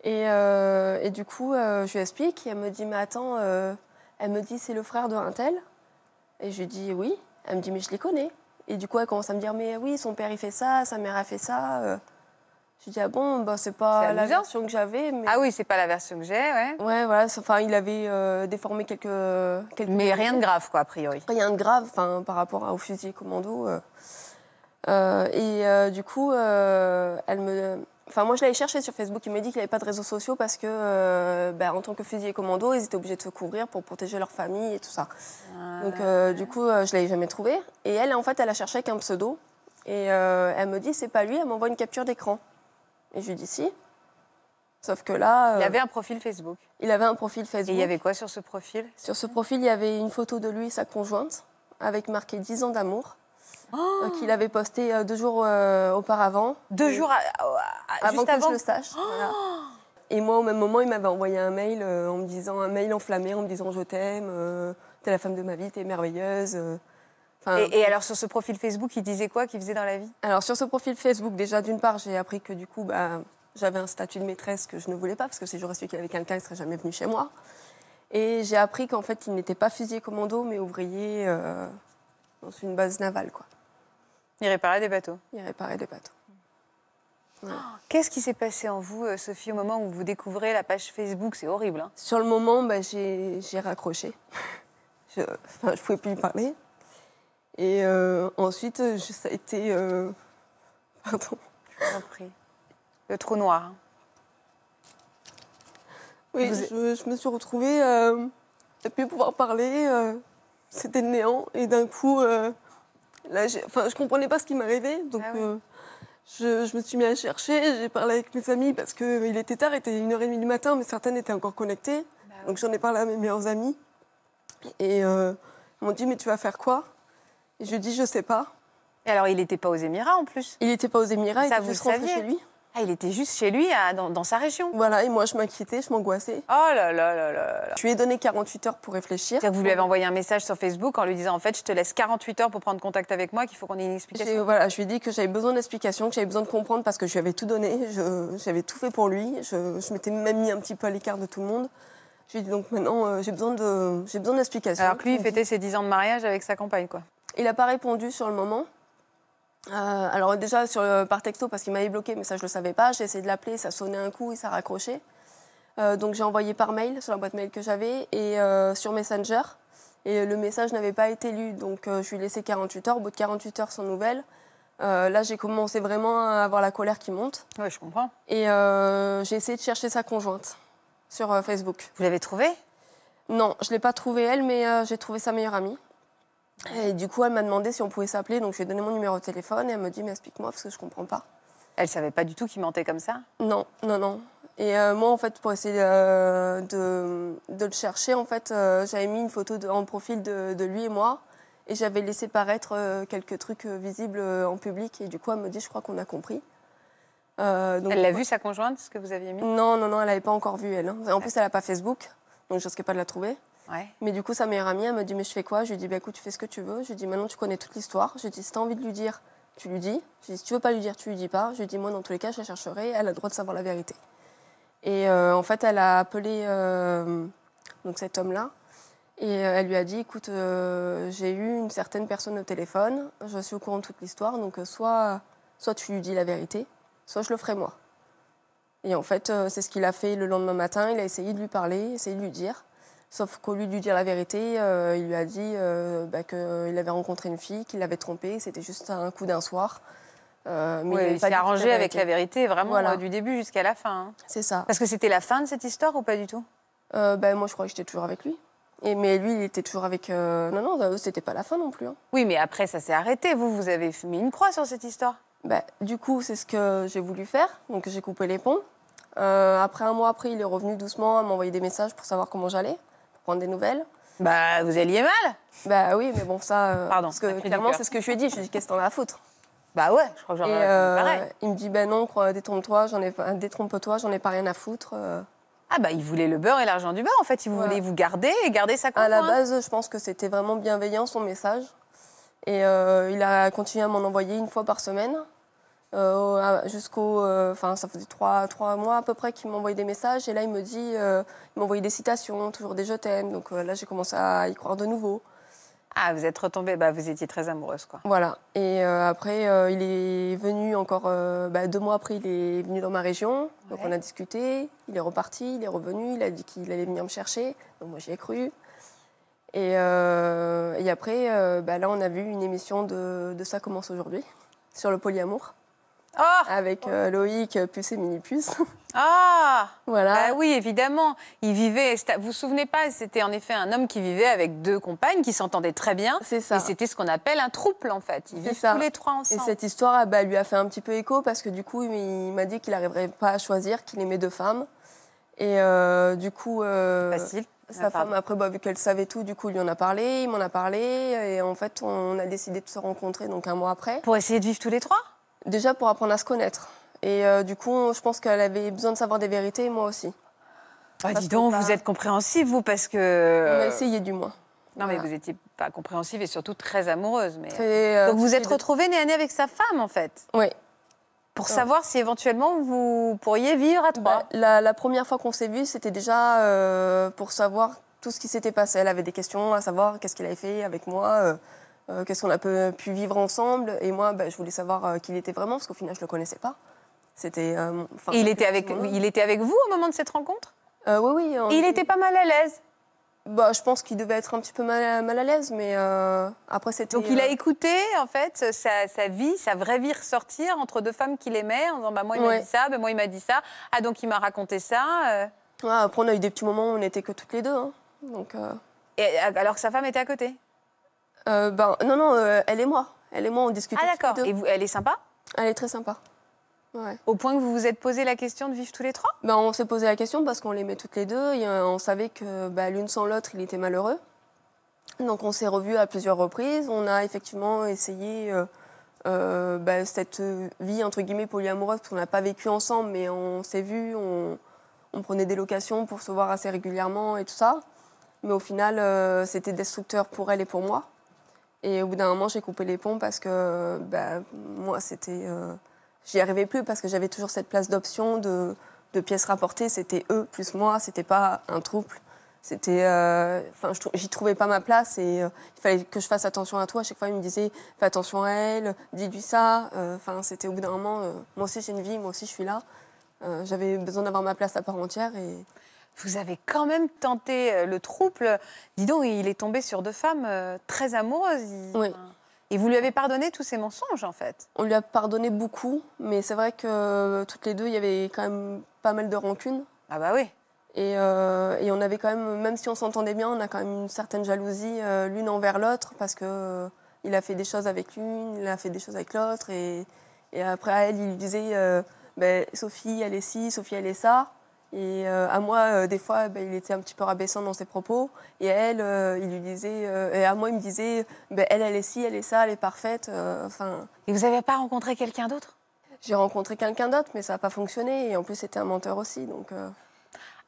Et, euh, et du coup, je lui explique. Et elle me dit mais attends, elle me dit c'est le frère de un tel. Et je lui dis oui. Elle me dit mais je les connais. Et du coup, elle commence à me dire mais oui, son père il fait ça, sa mère a fait ça. Euh, Je lui dis ah bon, bah, c'est pas la version que j'avais. Mais... Ah oui, c'est pas la version que j'ai, ouais. Ouais, voilà. Enfin, il avait euh, déformé quelques, quelques. Mais rien de grave, quoi, a priori. Rien de grave enfin, par rapport au fusil commando. euh. Euh, et du coup, elle me. Enfin, moi, je l'avais cherché sur Facebook. Il m'a dit qu'il n'y avait pas de réseaux sociaux parce que, euh, ben, en tant que fusilier commando, ils étaient obligés de se couvrir pour protéger leur famille et tout ça. Donc, euh, du coup, euh, je l'avais jamais trouvé. Et elle, en fait, elle a cherché avec un pseudo. Et elle me dit, c'est pas lui. Elle m'envoie une capture d'écran. Et je lui dis si. Sauf que là, Il avait un profil Facebook. il avait un profil Et Facebook. il y avait quoi sur ce profil? Sur ce profil, il y avait une photo de lui et sa conjointe, avec marqué 10 ans d'amour, euh, qu'il avait posté euh, deux jours euh, auparavant. Deux jours à- à- avant juste que avant je le sache. voilà. Et moi, au même moment, il m'avait envoyé un mail en me disant un mail enflammé en me disant je t'aime, t'es la femme de ma vie, t'es merveilleuse. Enfin, Et, et alors sur ce profil Facebook, il disait quoi qu'il faisait dans la vie? Alors sur ce profil Facebook, déjà d'une part, j'ai appris que du coup, bah, j'avais un statut de maîtresse que je ne voulais pas parce que si j'aurais su qu'il y avait quelqu'un, il ne serait jamais venu chez moi. Et j'ai appris qu'en fait, il n'était pas fusilier commando, mais ouvrier euh, dans une base navale, quoi. Il réparait des bateaux. Il réparait des bateaux. Qu'est-ce qui s'est passé en vous, euh, Sophie, au moment où vous découvrez la page Facebook? C'est horrible. hein Sur le moment, bah, j'ai raccroché. Je ne pouvais plus lui parler. Et euh, ensuite, je- ça a été. euh, pardon. Je vous prie. Le trou noir. hein. Oui, Vous- je, je me suis retrouvée euh, à plus pouvoir parler. euh, C'était le néant. Et d'un coup, euh, là, enfin, je comprenais pas ce qui m'arrivait. Donc, Ah euh, je, je me suis mis à chercher. J'ai parlé avec mes amis parce qu'il était tard, il était 1h30 du matin, mais certaines étaient encore connectées. Donc, j'en ai parlé à mes meilleurs amis. Et euh, ils m'ont dit Mais tu vas faire quoi? Et je lui ai dit Je sais pas. Et alors, il n'était pas aux Émirats en plus? Il n'était pas aux Émirats, il Ça, était vous juste rentré chez lui. Ah, il était juste chez lui, à- dans, dans sa région. Voilà, et moi je m'inquiétais, je m'angoissais. Oh là là là là là. Je lui ai donné 48 heures pour réfléchir. Vous lui avez envoyé un message sur Facebook en lui disant en fait, je te laisse 48 heures pour prendre contact avec moi, qu'il faut qu'on ait une explication. Voilà, je lui ai dit que j'avais besoin d'explications, que j'avais besoin de comprendre parce que je lui avais tout donné, j'avais tout fait pour lui, je, je m'étais même mis un petit peu à l'écart de tout le monde. Je lui ai dit donc maintenant euh, j'ai besoin de d'explications. Alors que lui, Il fêtait ses 10 ans de mariage avec sa compagne, quoi. Il n'a pas répondu sur le moment. Euh, alors déjà sur, le- par texto parce qu'il m'avait bloqué, mais ça je le savais pas. J'ai essayé de l'appeler, ça sonnait un coup, il s'est raccroché. Euh, donc j'ai envoyé par mail sur la boîte mail que j'avais et euh, sur Messenger. Et le message n'avait pas été lu, donc euh, je lui ai laissé 48 heures. Au bout de 48 heures sans nouvelles, euh, là j'ai commencé vraiment à avoir la colère qui monte. Oui, je comprends. Et euh, j'ai essayé de chercher sa conjointe sur euh, Facebook. Vous l'avez trouvé Non, je ne l'ai pas trouvée elle, mais euh, j'ai trouvé sa meilleure amie. Et du coup, elle m'a demandé si on pouvait s'appeler, donc je lui ai donné mon numéro de téléphone et elle me dit mais explique-moi parce que je comprends pas. Elle savait pas du tout qu'il mentait comme ça Non, non, non. Et euh, moi, en fait, pour essayer euh, de, de le chercher, en fait, euh, j'avais mis une photo de- en profil de, de lui et moi et j'avais laissé paraître quelques trucs visibles en public et du coup, elle me dit je crois qu'on a compris. Donc, Elle l'a vu, sa conjointe, ce que vous aviez mis? Non, non, non, elle n'avait pas encore vu elle. hein. En plus, elle n'a pas Facebook, donc je risquais pas de la trouver. Mais du coup, sa meilleure amie, elle me dit Mais je fais quoi? Je lui dis bah, Écoute, tu fais ce que tu veux. Je lui dis Maintenant, tu connais toute l'histoire. Je lui dis Si tu as envie de lui dire, tu lui dis. Je lui dis Si tu veux pas lui dire, tu lui dis pas. Je lui dis Moi, dans tous les cas, je la chercherai. Elle a le droit de savoir la vérité. Et euh, en fait, elle a appelé euh, donc cet homme-là. Et euh, elle lui a dit Écoute, j'ai eu une certaine personne au téléphone. Je suis au courant de toute l'histoire. Donc, soit, soit tu lui dis la vérité, soit je le ferai moi. Et en fait, c'est ce qu'il a fait le lendemain matin. Il a essayé de lui parler, essayé de lui dire. Sauf qu'au lieu de lui dire la vérité, euh, il lui a dit euh, bah, qu'il avait rencontré une fille, qu'il l'avait trompée, c'était juste un coup d'un soir. Euh, mais il s'est arrangé avec la vérité, vraiment, Voilà. euh, du début jusqu'à la fin. hein. C'est ça. Parce que c'était la fin de cette histoire ou pas du tout? Euh, bah, moi, je crois que j'étais toujours avec lui. Et, mais lui, il était toujours avec. euh, Non, non, c'était pas la fin non plus. hein. Oui, mais après, ça s'est arrêté. Vous, vous avez mis une croix sur cette histoire. Bah, du coup, c'est ce que j'ai voulu faire. Donc, j'ai coupé les ponts. Euh, après un mois après, il est revenu doucement à m'envoyer des messages pour savoir comment j'allais, prendre des nouvelles. Bah, vous alliez mal Bah oui, mais bon, ça. euh, Pardon, Parce que clairement, c'est ce que je lui ai dit. Je lui ai dit, qu'est-ce que t'en as à foutre? Bah ouais, je crois que j'aurais euh, pareil. il me dit, ben non, crois- détrompe-toi, j'en ai pas- détrompe-toi, j'en ai pas rien à foutre. euh. Ah bah, il voulait le beurre et l'argent du beurre, en fait. Il voulait vous garder et garder sa À conjointe. la base, je pense que c'était vraiment bienveillant son message. Et euh, il a continué à m'en envoyer une fois par semaine. Euh, jusqu'au. euh, Enfin, ça faisait trois, trois mois à peu près qu'il m'envoyait des messages. Et là, il me dit. euh, il m'envoyait des citations, toujours des je t'aime. Donc là, j'ai commencé à y croire de nouveau. Ah, vous êtes retombée, bah, vous étiez très amoureuse, quoi. Voilà. Et après, il est venu encore bah, deux mois après, il est venu dans ma région. Donc on a discuté. Il est reparti, il est revenu. Il a dit qu'il allait venir me chercher. Donc moi, j'y ai cru. Et, et après, bah, là, on a vu une émission de, de Ça commence aujourd'hui sur le polyamour Oh avec euh, Loïc, Puce et Mini Puce. Ah voilà. Bah oui, évidemment. Il vivait. Vous vous souvenez pas C'était en effet un homme qui vivait avec deux compagnes qui s'entendaient très bien. C'est ça. Et c'était ce qu'on appelle un trouble, en fait. Ils vivent ça. tous les trois Et ensemble. cette histoire ah, bah, lui a fait un petit peu écho parce que du coup, il m'a dit qu'il n'arriverait pas à choisir, qu'il aimait deux femmes. Et euh, du coup, euh, Facile. sa Ah, femme, après, bah, vu qu'elle savait tout, du coup, il lui en a parlé, il m'en a parlé. Et en fait, on a décidé de se rencontrer donc un mois après. Pour essayer de vivre tous les trois? Déjà pour apprendre à se connaître. Et euh, du coup, je pense qu'elle avait besoin de savoir des vérités, moi aussi. Parce Dis donc, pas- vous êtes compréhensive, vous, parce que. On a euh, essayé du moins. Non, mais vous n'étiez pas compréhensive et surtout très amoureuse. Mais... Euh, Donc vous êtes retrouvée nez à nez avec sa femme, en fait, Oui. pour Ouais. savoir si éventuellement vous pourriez vivre à trois. Bah, la, la première fois qu'on s'est vus, c'était déjà euh, pour savoir tout ce qui s'était passé. Elle avait des questions à savoir qu'est-ce qu'il avait fait avec moi, euh, euh, qu'est-ce qu'on a pu, pu vivre ensemble. Et moi, bah, je voulais savoir euh, qui il était vraiment, parce qu'au final, je ne le connaissais pas. C'était. euh, Et il était, avec, il était avec vous au moment de cette rencontre? Oui, oui. on Et il était- pas mal à l'aise? Bah, je pense qu'il devait être un petit peu mal, mal à l'aise, mais après, c'était. Donc il a écouté en fait sa, sa vie, sa vraie vie ressortir entre deux femmes qu'il aimait en disant bah moi il m'a dit ça, bah, moi il m'a dit ça, ah donc il m'a raconté ça. ouais, après, on a eu des petits moments où on n'était que toutes les deux. hein. Donc. Et, alors que sa femme était à côté? Euh, ben, non, non, euh, elle et moi. Elle et moi, on discutait Ah d'accord. Et vous, elle est sympa? Elle est très sympa. Ouais. Au point que vous vous êtes posé la question de vivre tous les trois? Ben, on s'est posé la question parce qu'on l'aimait toutes les deux et euh, on savait que bah, l'une sans l'autre, il était malheureux. Donc on s'est revus à plusieurs reprises. On a effectivement essayé euh, euh, bah, cette vie entre guillemets polyamoureuse, parce qu'on n'a pas vécu ensemble, mais on s'est vu, on, on prenait des locations pour se voir assez régulièrement et tout ça. Mais au final, euh, c'était destructeur pour elle et pour moi. Et au bout d'un moment, j'ai coupé les ponts parce que bah, moi, c'était. euh, J'y arrivais plus parce que j'avais toujours cette place d'option de, pièces rapportées. C'était eux plus moi, c'était pas un trouble. C'était. euh, Enfin, j'y trouvais pas ma place et euh, il fallait que je fasse attention à toi. À chaque fois, il me disait fais attention à elle, dis-lui ça. Euh, Enfin, c'était au bout d'un moment, moi aussi j'ai une vie, moi aussi je suis là. J'avais besoin d'avoir ma place à part entière et. Vous avez quand même tenté euh, le trouble. Dis donc, il est tombé sur deux femmes euh, très amoureuses. Oui. Et vous lui avez pardonné tous ces mensonges, en fait. On lui a pardonné beaucoup, mais c'est vrai que toutes les deux, il y avait quand même pas mal de rancune. Ah bah oui. Et, euh, et on avait quand même, même si on s'entendait bien, on a quand même une certaine jalousie euh, l'une envers l'autre parce que euh, il a fait des choses avec l'une, il a fait des choses avec l'autre. Et, et après, à elle, il lui disait euh, Ben, Sophie, elle est ci, Sophie, elle est ça. Et euh, à moi, euh, des fois, ben, il était un petit peu rabaissant dans ses propos. Et à elle, euh, il lui disait, et à moi, il me disait ben, Elle, elle est ci, elle est ça, elle est parfaite. Enfin. Et vous n'avez pas rencontré quelqu'un d'autre? J'ai rencontré quelqu'un d'autre, mais ça n'a pas fonctionné. Et en plus, c'était un menteur aussi. Donc,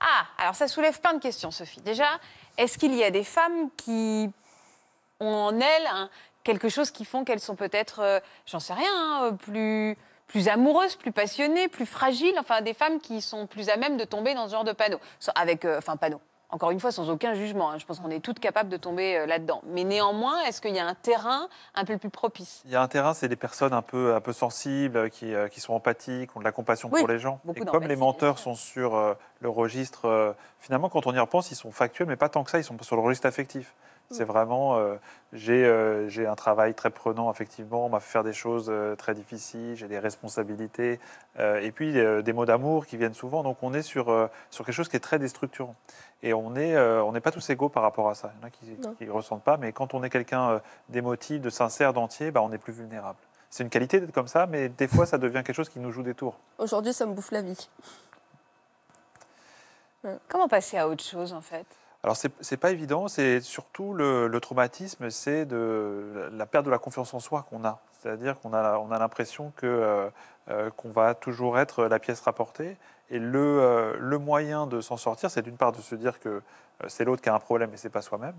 Ah, alors ça soulève plein de questions, Sophie. Déjà, est-ce qu'il y a des femmes qui ont en elles quelque chose qui font qu'elles sont peut-être, j'en sais rien, hein, plus, plus amoureuses, plus passionnées, plus fragiles Enfin, des femmes qui sont plus à même de tomber dans ce genre de panneau. Avec, euh, enfin, panneau. Encore une fois, sans aucun jugement. hein. Je pense qu'on est toutes capables de tomber euh, là-dedans. Mais néanmoins, est-ce qu'il y a un terrain un peu plus propice? Il y a un terrain, c'est des personnes un peu, un peu sensibles, qui, euh, qui sont empathiques, ont de la compassion Oui, pour les gens. Et comme les menteurs sont sur euh, le registre, finalement, quand on y repense, ils sont factuels, mais pas tant que ça, ils sont sur le registre affectif. C'est vraiment, euh, j'ai euh, j'ai un travail très prenant, effectivement, on m'a fait faire des choses euh, très difficiles, j'ai des responsabilités, euh, et puis euh, des mots d'amour qui viennent souvent. Donc on est sur, euh, sur quelque chose qui est très déstructurant. Et on n'est euh, on n'est pas tous égaux par rapport à ça. Il y en a qui ne ressentent pas, mais quand on est quelqu'un d'émotif, de sincère, d'entier, bah, on est plus vulnérable. C'est une qualité d'être comme ça, mais des fois, ça devient quelque chose qui nous joue des tours. aujourd'hui, ça me bouffe la vie. Comment passer à autre chose, en fait? Alors, c'est c'est pas évident. C'est surtout le, traumatisme, c'est de la perte de la confiance en soi qu'on a. C'est-à-dire qu'on a, on a l'impression que euh, euh, qu'on va toujours être la pièce rapportée. Et le, euh, le moyen de s'en sortir, c'est d'une part de se dire que c'est l'autre qui a un problème et c'est pas soi-même,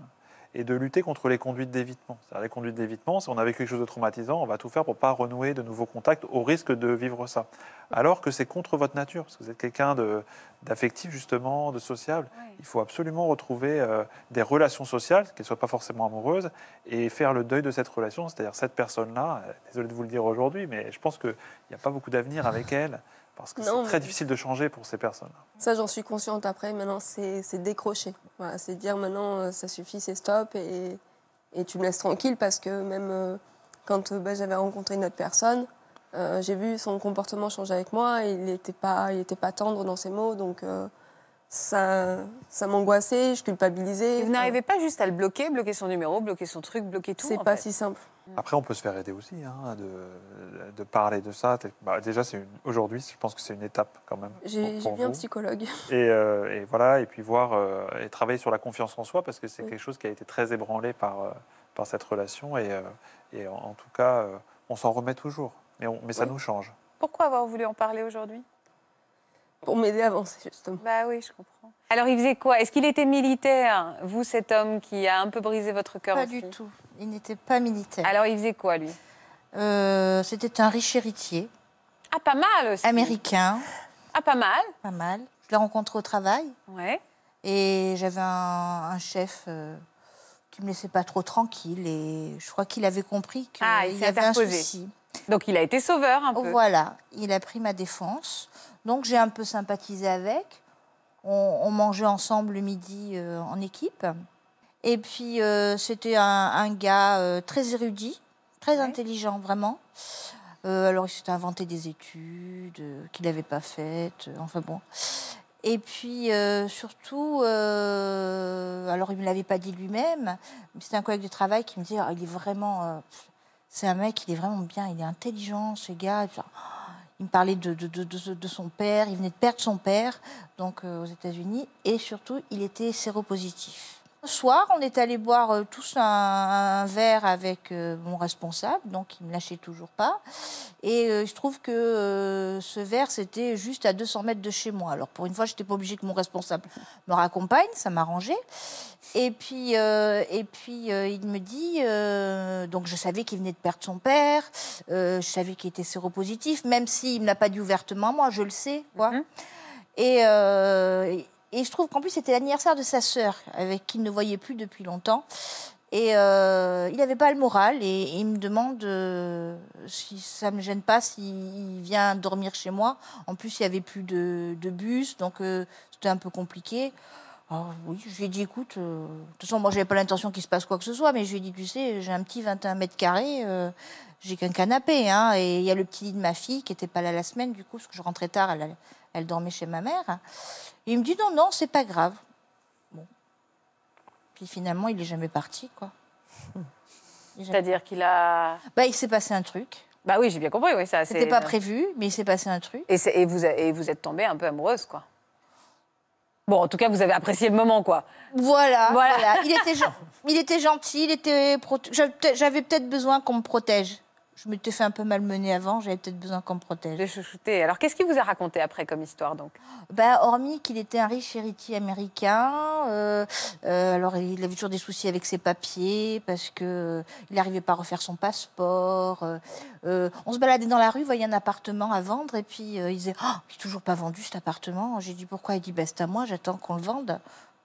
et de lutter contre les conduites d'évitement. C'est-à-dire les conduites d'évitement, si on a vécu quelque chose de traumatisant, on va tout faire pour pas renouer de nouveaux contacts au risque de vivre ça. Alors que c'est contre votre nature, parce que vous êtes quelqu'un d'affectif justement, de sociable. Il faut absolument retrouver euh, des relations sociales, qu'elles ne soient pas forcément amoureuses, et faire le deuil de cette relation, c'est-à-dire cette personne-là. euh, Désolé de vous le dire aujourd'hui, mais je pense qu'il n'y a pas beaucoup d'avenir avec elle, parce que c'est très mais- difficile de changer pour ces personnes. Ça, j'en suis consciente après. Maintenant, c'est décrocher. Voilà, c'est dire maintenant, euh, ça suffit, c'est stop. Et, et tu me laisses tranquille parce que même euh, quand euh, bah, j'avais rencontré une autre personne, euh, j'ai vu son comportement changer avec moi. Il n'était pas, il était pas tendre dans ses mots. Donc, euh, ça, ça m'angoissait, je culpabilisais. Et vous n'arrivez pas juste à le bloquer, bloquer son numéro, bloquer son truc, bloquer tout C'est pas fait. si simple. Après, on peut se faire aider aussi, hein, de, de parler de ça. Bah, déjà, aujourd'hui, je pense que c'est une étape quand même. J'ai vu un psychologue. Et, euh, et voilà, et puis voir euh, et travailler sur la confiance en soi parce que c'est Oui. quelque chose qui a été très ébranlé par, euh, par cette relation et, et en, en tout cas, on s'en remet toujours. Mais, on- mais ça Oui. nous change. Pourquoi avoir voulu en parler aujourd'hui? Pour m'aider à avancer, justement. Bah oui, je comprends. Alors, il faisait quoi? Est-ce qu'il était militaire, vous, cet homme qui a un peu brisé votre cœur Pas aussi? du tout. Il n'était pas militaire. Alors, il faisait quoi, lui? Euh, C'était un riche héritier, Ah, pas mal aussi. américain, Ah, pas mal. pas mal. Je l'ai rencontré au travail Ouais. et j'avais un, un chef euh, qui me laissait pas trop tranquille et je crois qu'il avait compris qu'il Ah, il y s'est avait un interposé. souci. Donc, il a été sauveur un peu. Voilà, il a pris ma défense. Donc j'ai un peu sympathisé avec. On, on mangeait ensemble le midi euh, en équipe. Et puis euh, c'était un, un gars euh, très érudit, très Ouais. intelligent vraiment. Alors il s'était inventé des études qu'il n'avait pas faites. enfin bon. Et puis surtout, alors il ne me l'avait pas dit lui-même, mais c'était un collègue de travail qui me disait Ah, il est vraiment. c'est un mec, il est vraiment bien, il est intelligent, ce gars. Et puis, oh, il parlait de son père, il venait de perdre son père, donc euh, aux États-Unis, et surtout, il était séropositif. Un soir, on est allé boire euh, tous un, un verre avec euh, mon responsable, donc il ne me lâchait toujours pas. Et euh, il se trouve que euh, ce verre, c'était juste à 200 mètres de chez moi. Alors pour une fois, je n'étais pas obligée que mon responsable me raccompagne, ça m'arrangeait. Et puis, et puis il me dit, donc je savais qu'il venait de perdre son père, je savais qu'il était séropositif, même s'il ne me l'a pas dit ouvertement, moi je le sais. Quoi. Mhm. Et, euh, et se trouve qu'en plus c'était l'anniversaire de sa sœur, avec qui il ne voyait plus depuis longtemps. Et euh, il n'avait pas le moral et, il me demande euh, si ça ne me gêne pas s'il vient dormir chez moi. En plus, il n'y avait plus de, de bus, donc euh, c'était un peu compliqué. Alors, oui, je lui ai dit, écoute, de toute façon, moi, je n'avais pas l'intention qu'il se passe quoi que ce soit, mais je lui ai dit, tu sais, j'ai un petit 21 mètres carrés, j'ai qu'un canapé, hein, et il y a le petit lit de ma fille qui n'était pas là la semaine, du coup, parce que je rentrais tard, elle, elle dormait chez ma mère. Et il me dit, non, non, c'est pas grave. Bon. Puis finalement, il n'est jamais parti, quoi. Jamais- C'est-à-dire qu'il a. Bah, il s'est passé un truc. Bah oui, j'ai bien compris. Oui, ça. C'était pas prévu, mais il s'est passé un truc. Et, vous, et vous êtes tombée un peu amoureuse, quoi. Bon, en tout cas, vous avez apprécié le moment, quoi. Voilà, Voilà. voilà. Il, était il était gentil, il était j'avais peut-être besoin qu'on me protège. Je m'étais fait un peu malmener avant, j'avais peut-être besoin qu'on me protège. J'ai chouchouté. Alors, qu'est-ce qu'il vous a raconté après comme histoire, donc? Bah, hormis qu'il était un riche héritier américain, euh, euh, alors il avait toujours des soucis avec ses papiers parce que euh, il n'arrivait pas à refaire son passeport. on se baladait dans la rue, voyait un appartement à vendre et puis il disait oh, il est toujours pas vendu cet appartement. J'ai dit pourquoi? Il dit bah, c'est à moi, j'attends qu'on le vende.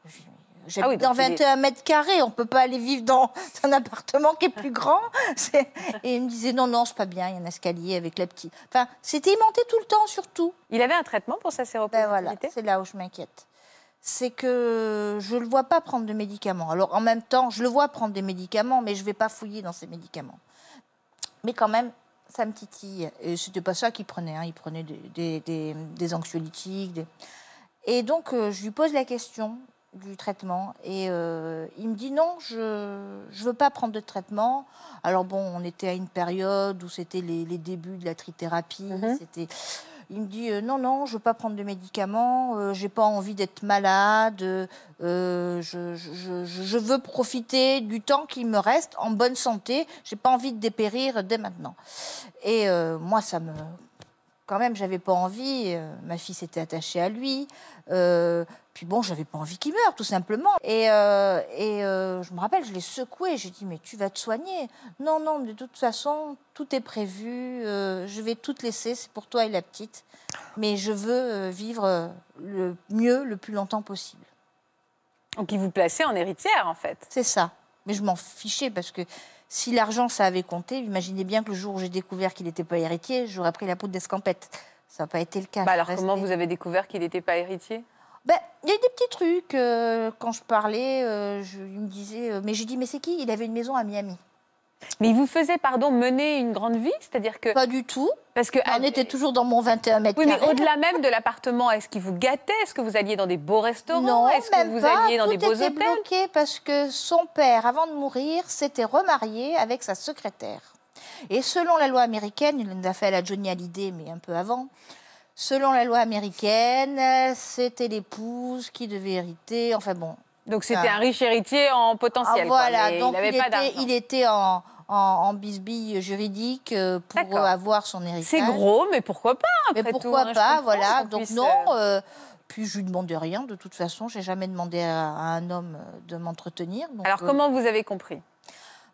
J'ai J'habite Ah oui, dans donc il est- 21 mètres carrés, on peut pas aller vivre dans un appartement qui est plus grand. Et il me disait non, non, c'est pas bien, il y a un escalier avec la petite. Enfin, c'était aimanté tout le temps, surtout. Il avait un traitement pour sa Ben séropositivité voilà, c'est là où je m'inquiète. C'est que je ne le vois pas prendre de médicaments. Alors en même temps, je le vois prendre des médicaments, mais je ne vais pas fouiller dans ces médicaments. Mais quand même, ça me titille. Et c'était pas ça qu'il prenait. hein. Il prenait des, des- des- des anxiolytiques. Et donc, euh, je lui pose la question du traitement. Et euh, il me dit non, je ne veux pas prendre de traitement. Alors bon, on était à une période où c'était les, les débuts de la trithérapie. Mhm. C'était... Il me dit euh, non, non, je veux pas prendre de médicaments, euh, j'ai pas envie d'être malade, euh, je, je- je- je veux profiter du temps qui me reste en bonne santé, j'ai pas envie de dépérir dès maintenant. Et moi, ça me. Quand même, j'avais pas envie, euh, ma fille s'était attachée à lui, euh, puis bon, j'avais pas envie qu'il meure, tout simplement. Et, euh, et je me rappelle, je l'ai secoué, j'ai dit, mais tu vas te soigner. Non, non, de toute façon, tout est prévu, je vais tout te laisser, c'est pour toi et la petite. Mais je veux vivre le mieux, le plus longtemps possible. Donc, il vous plaçait en héritière, en fait. C'est ça. Mais je m'en fichais parce que si l'argent, ça avait compté, imaginez bien que le jour où j'ai découvert qu'il n'était pas héritier, j'aurais pris la poudre d'escampette. Ça n'a pas été le cas. Bah alors, comment vous avez découvert qu'il n'était pas héritier? Ben, Il y a eu des petits trucs. euh, quand je parlais, euh, je, il me disait... euh, mais j'ai dit, mais c'est qui? Il avait une maison à Miami. Mais il vous faisait, pardon, mener une grande vie C'est-à-dire que. Pas du tout. Parce que. On était toujours dans mon 21 mètres Oui, mais au-delà même de l'appartement, est-ce qu'il vous gâtait? Est-ce que vous alliez dans des beaux restaurants? Non, Est-ce que vous pas. alliez dans Tout des beaux était hôtels? bloqué parce que son père, avant de mourir, s'était remarié avec sa secrétaire. Et selon la loi américaine, il en a fait à la Johnny Hallyday, mais un peu avant. Selon la loi américaine, c'était l'épouse qui devait hériter. Enfin bon. Donc c'était un riche héritier en potentiel. Ah, voilà, mais donc il n'avait il, pas était, d'argent. il était en, en, en bisbille juridique euh, pour avoir son héritage. C'est gros, mais pourquoi pas Mais après tout, pourquoi hein, pas, voilà. Donc puisse, non, euh, euh, puis je lui demandais rien. De toute façon, j'ai jamais demandé à, à un homme de m'entretenir. Alors euh, comment vous avez compris?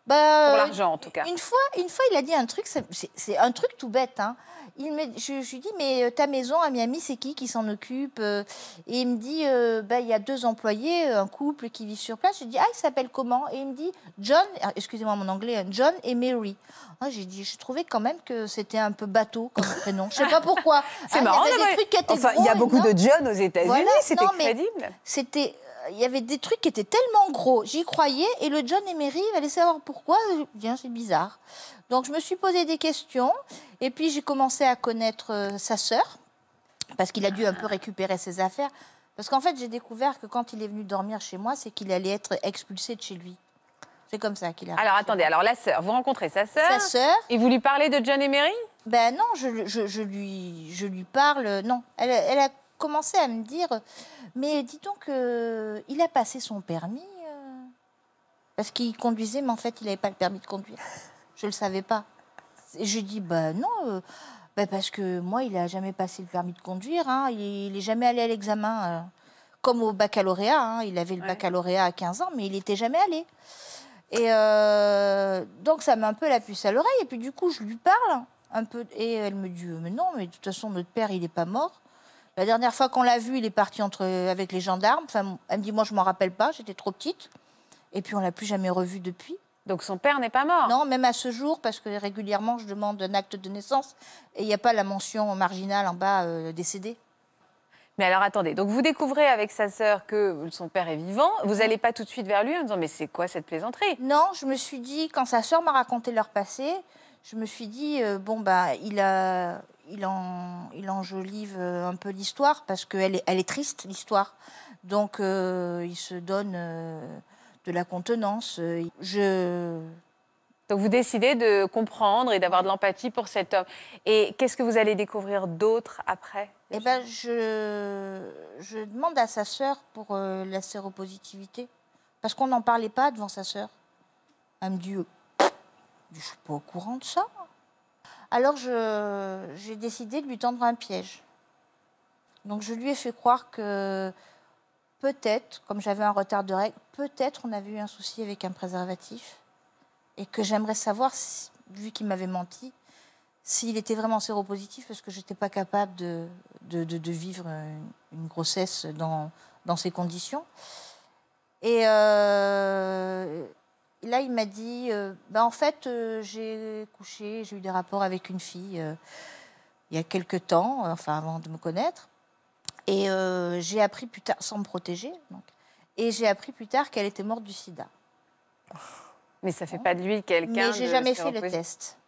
Bah, Pour l'argent en tout cas. Une fois, une fois, il a dit un truc, c'est un truc tout bête. Hein. Il me, je, je lui dis, mais euh, ta maison à Miami, c'est qui qui s'en occupe euh? Et il me dit, euh, bah, il y a deux employés, un couple qui vit sur place. Je dis, ah, il s'appelle comment? Et il me dit, John, ah, excusez-moi mon anglais, hein, John et Mary. Ah, J'ai dit, je trouvais quand même que c'était un peu bateau comme prénom. Je sais pas pourquoi. C'est Ah, marrant Il y avait des trucs Enfin, il y a beaucoup de John aux États-Unis, Voilà, c'était crédible. C'était, il y avait des trucs qui étaient tellement gros, j'y croyais, et le John Emery il allait savoir pourquoi. Tiens, c'est bizarre. Donc je me suis posé des questions, et puis j'ai commencé à connaître euh, sa sœur, parce qu'il a dû un peu récupérer ses affaires. Parce qu'en fait, j'ai découvert que quand il est venu dormir chez moi, c'est qu'il allait être expulsé de chez lui. C'est comme ça qu'il a. Alors attendez, alors la sœur, vous rencontrez sa sœur Sa sœur, et vous lui parlez de John et Mary? Ben non, je, je- je lui, je lui parle. Non, elle, elle a commencé à me dire Mais dis donc, euh, il a passé son permis. euh. Parce qu'il conduisait, mais en fait, il n'avait pas le permis de conduire. Je ne le savais pas. Et je dis, bah non, euh, bah parce que moi, il n'a jamais passé le permis de conduire. hein. Il n'est jamais allé à l'examen, euh, comme au baccalauréat. hein. Il avait le Ouais. baccalauréat à 15 ans, mais il n'était jamais allé. Et donc, ça met un peu la puce à l'oreille. Et puis, du coup, je lui parle un peu. Et elle me dit, mais non, mais de toute façon, notre père, il n'est pas mort. La dernière fois qu'on l'a vu, il est parti entre, avec les gendarmes. Enfin, elle me dit, moi, je m'en rappelle pas, j'étais trop petite. Et puis, on l'a plus jamais revu depuis. Donc son père n'est pas mort. Non, même à ce jour, parce que régulièrement, je demande un acte de naissance et il n'y a pas la mention marginale en bas euh, décédé. Mais alors attendez, donc vous découvrez avec sa sœur que son père est vivant. Vous n'allez pas tout de suite vers lui en disant mais c'est quoi cette plaisanterie? Non, je me suis dit, quand sa sœur m'a raconté leur passé, je me suis dit, euh, bon, bah, il, a, il, en, il enjolive euh, un peu l'histoire parce qu'elle est, elle est triste, l'histoire. Donc, euh, il se donne euh, de la contenance. Je. Donc vous décidez de comprendre et d'avoir de l'empathie pour cet homme. Et qu'est-ce que vous allez découvrir d'autre après? Eh ben, je, je demande à sa sœur pour la séropositivité. Parce qu'on n'en parlait pas devant sa sœur. Elle me dit, je suis pas au courant de ça. Alors, j'ai décidé de lui tendre un piège. Donc, je lui ai fait croire que peut-être, comme j'avais un retard de règles, peut-être on avait eu un souci avec un préservatif. Et que j'aimerais savoir, vu qu'il m'avait menti, s'il était vraiment séropositif, parce que je n'étais pas capable de, vivre une, grossesse dans, dans ces conditions. Et euh, là, il m'a dit, euh, bah, en fait, euh, j'ai couché, j'ai eu des rapports avec une fille euh, il y a quelque temps, enfin avant de me connaître. Et j'ai appris plus tard, sans me protéger, donc, et j'ai appris plus tard qu'elle était morte du sida. Mais ça fait pas de lui quelqu'un. Mais j'ai jamais fait le test.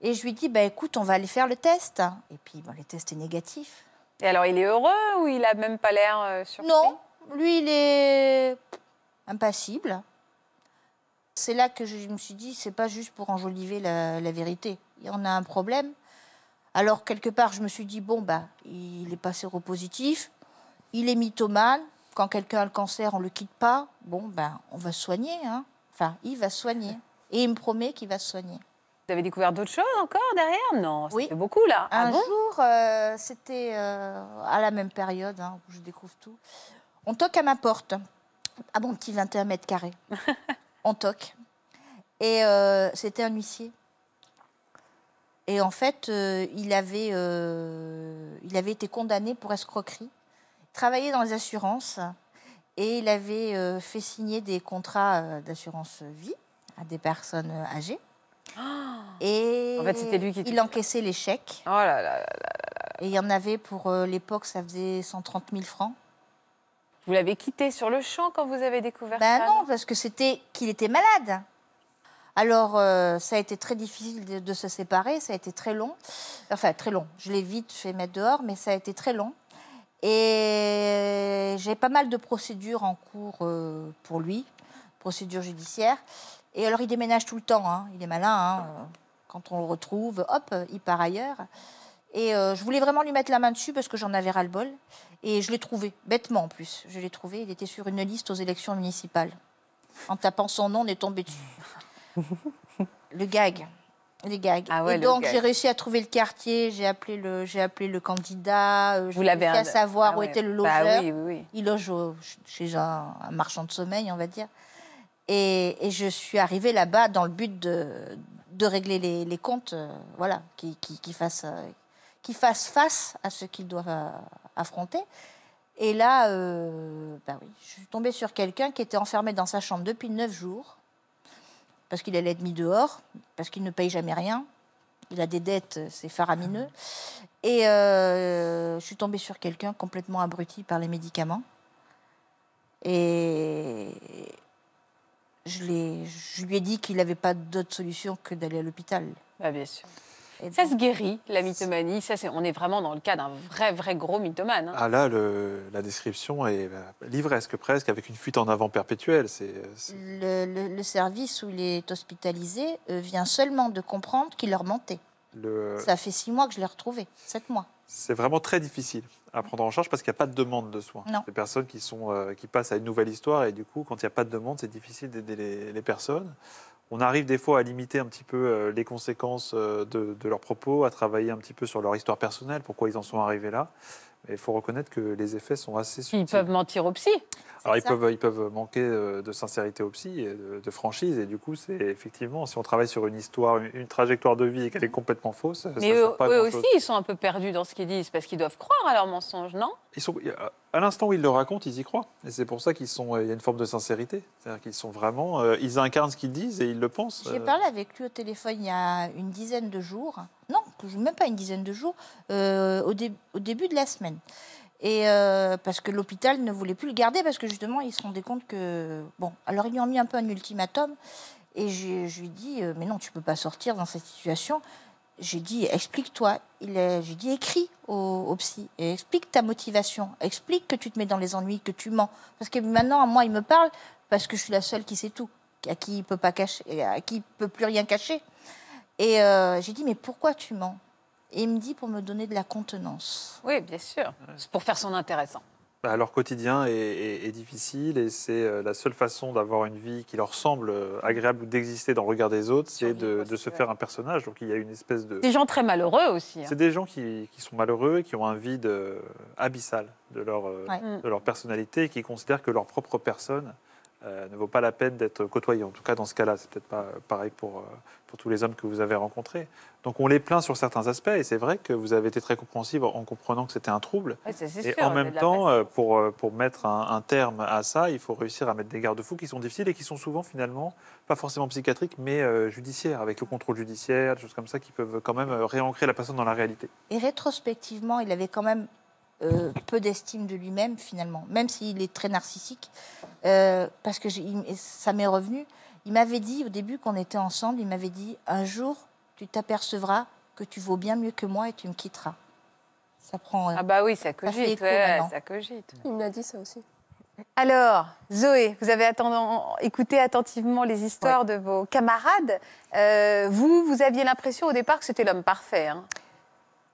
Et je lui dis, bah, écoute, on va aller faire le test. Et puis, le test est négatif. Et alors il est heureux ou il a même pas l'air surpris? Non, lui, il est impassible. C'est là que je me suis dit, c'est pas juste pour enjoliver la, la vérité. Il y en a un problème. Alors, quelque part, je me suis dit, bon, bah, il est pas séropositif, il est mythomane. Quand quelqu'un a le cancer, on le quitte pas. Bon, ben, on va soigner. Hein. Enfin, il va soigner. Et il me promet qu'il va se soigner. Vous avez découvert d'autres choses encore derrière? Non, Oui. beaucoup là. Ah Un bon? jour, euh, c'était euh, à la même période hein, où je découvre tout. On toque à ma porte, à mon petit 21 mètres carrés. On toque. Et euh, c'était un huissier. Et en fait, euh, il, avait, euh, il avait été condamné pour escroquerie. Il travaillait dans les assurances et il avait fait signer des contrats d'assurance vie à des personnes âgées. Et En fait, c'était lui qui il encaissait les chèques. Oh là là là. Et il y en avait pour l'époque, ça faisait 130 000 francs. Vous l'avez quitté sur le champ quand vous avez découvert Ben ça non, parce que c'était qu'il était malade. Alors, euh, ça a été très difficile de, de se séparer, ça a été très long. Enfin, très long. Je l'ai vite fait mettre dehors, mais ça a été très long. Et j'ai pas mal de procédures en cours euh, pour lui, procédures judiciaires. Et alors, il déménage tout le temps, hein. il est malin. hein. Quand on le retrouve, hop, il part ailleurs. Et euh, je voulais vraiment lui mettre la main dessus parce que j'en avais ras-le-bol. Et je l'ai trouvé, bêtement en plus. Je l'ai trouvé, il était sur une liste aux élections municipales. En tapant son nom, on est tombé dessus. le gag. Les gags. Ah ouais, et donc, j'ai réussi à trouver le quartier, j'ai appelé le, j'ai appelé le candidat, j'ai Vous l'avez réussi à savoir Ah où ouais. était le Bah logeur. oui, oui, oui. Il loge au- chez un, un marchand de sommeil, on va dire. Et, et je suis arrivée là-bas dans le but de, de régler les, les comptes, euh, voilà, qui, qui, qui fassent, euh, qui fassent face à ce qu'ils doivent euh, affronter. Et là, euh, bah oui, je suis tombée sur quelqu'un qui était enfermé dans sa chambre depuis neuf jours, parce qu'il allait être mis dehors, parce qu'il ne paye jamais rien. Il a des dettes, c'est faramineux. Et euh, je suis tombée sur quelqu'un complètement abruti par les médicaments. Et je lui ai dit qu'il n'avait pas d'autre solution que d'aller à l'hôpital. Bah, bien sûr. Ça se guérit, la mythomanie. Ça, c'est, on est vraiment dans le cas d'un vrai, vrai gros mythomane. hein. Ah là, le- la description est euh, livresque presque, avec une fuite en avant perpétuelle. C'est, c'est- le, le- le service où il est hospitalisé euh, vient seulement de comprendre qu'il leur mentait. le- Ça fait six mois que je l'ai retrouvé, sept mois. c'est vraiment très difficile à prendre en charge parce qu'il n'y a pas de demande de soins. Non. Des personnes qui, sont, euh, qui passent à une nouvelle histoire et du coup, quand il n'y a pas de demande, c'est difficile d'aider les, les personnes. On arrive des fois à limiter un petit peu euh, les conséquences euh, de, de leurs propos, à travailler un petit peu sur leur histoire personnelle, pourquoi ils en sont arrivés là. Mais il faut reconnaître que les effets sont assez Ils subtils. peuvent mentir au psy. Alors ils ça. peuvent, ils peuvent manquer euh, de sincérité au psy, et de, de franchise, et du coup, c'est effectivement, si on travaille sur une histoire, une, une trajectoire de vie et qu'elle est complètement fausse, Mais eux, sert pas à eux grand-chose. aussi, ils sont un peu perdus dans ce qu'ils disent parce qu'ils doivent croire à leurs mensonges, non? Ils sont, à l'instant où ils le racontent, ils y croient. Et c'est pour ça qu'ils sont, il y a une forme de sincérité. C'est-à-dire qu'ils sont vraiment, euh, ils incarnent ce qu'ils disent et ils le pensent. J'ai Euh, parlé avec lui au téléphone il y a une dizaine de jours. Non, même pas une dizaine de jours, euh, au, dé- au début de la semaine. Et euh, parce que l'hôpital ne voulait plus le garder parce que justement ils se rendaient compte que bon, alors ils lui ont mis un peu un ultimatum et je, lui dit euh, mais non tu peux pas sortir dans cette situation. J'ai dit explique-toi. J'ai dit écris au, au psy et explique ta motivation, explique que tu te mets dans les ennuis, que tu mens parce que maintenant à moi il me parle parce que je suis la seule qui sait tout, à qui il peut pas cacher, à qui peut plus rien cacher. Et euh, j'ai dit mais pourquoi tu mens? Et il me dit pour me donner de la contenance. Oui, bien sûr. C'est pour faire son intéressant. bah, leur quotidien est, est- est difficile et c'est euh, la seule façon d'avoir une vie qui leur semble euh, agréable ou d'exister dans le regard des autres, c'est de, se faire un personnage. Donc il y a une espèce de... Des gens très malheureux aussi. hein. C'est des gens qui, qui sont malheureux, qui ont un vide abyssal de leur, Ouais. Mm. de leur personnalité et qui considèrent que leur propre personne euh, ne vaut pas la peine d'être côtoyée. En tout cas, dans ce cas-là, c'est peut-être pas pareil pour, euh, pour tous les hommes que vous avez rencontrés. Donc on les plaint sur certains aspects et c'est vrai que vous avez été très compréhensive en comprenant que c'était un trouble. Ouais, c'est- c'est Et sûr, en même temps, euh, pour, pour mettre un, un terme à ça, il faut réussir à mettre des garde-fous qui sont difficiles et qui sont souvent finalement pas forcément psychiatriques, mais euh, judiciaires, avec le contrôle judiciaire, des choses comme ça qui peuvent quand même réancrer la personne dans la réalité. Et rétrospectivement, il avait quand même euh, peu d'estime de lui-même finalement, même s'il est très narcissique, euh, parce que ça m'est revenu. Il m'avait dit au début qu'on était ensemble, il m'avait dit un jour tu t'apercevras que tu vaux bien mieux que moi et tu me quitteras. Ça prend. euh, Ah bah oui, ça cogite. ouais, ça cogite. Il me l'a dit ça aussi. Alors, Zoé, vous avez attendant- écouté attentivement les histoires de vos camarades. Euh, vous, vous aviez l'impression au départ que c'était l'homme parfait. hein.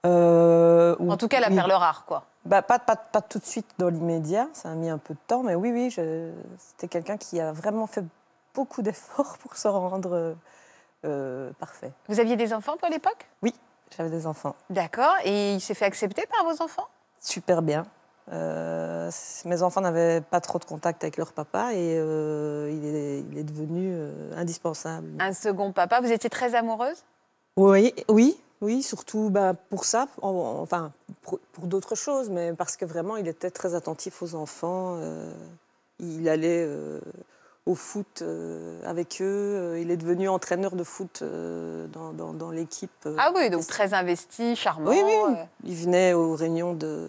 Euh, En tout cas, la oui. perle rare, quoi. Bah, pas, pas, pas tout de suite dans l'immédiat, ça a mis un peu de temps, mais oui, oui, je- c'était quelqu'un qui a vraiment fait beaucoup d'efforts pour se rendre euh, parfait. Vous aviez des enfants, à l'époque? J'avais des enfants D'accord. Et il s'est fait accepter par vos enfants? Super bien. Euh, mes enfants n'avaient pas trop de contact avec leur papa et euh, il, est, il est devenu euh, indispensable. Un second papa. Vous étiez très amoureuse? Oui, oui, oui, surtout bah, pour ça, en- enfin pour, pour d'autres choses, mais parce que vraiment il était très attentif aux enfants. euh, il allait euh, au foot euh, avec eux. il est devenu entraîneur de foot dans, dans- dans l'équipe. Ah oui, donc très investi, charmant. Oui, oui. Il venait aux réunions de.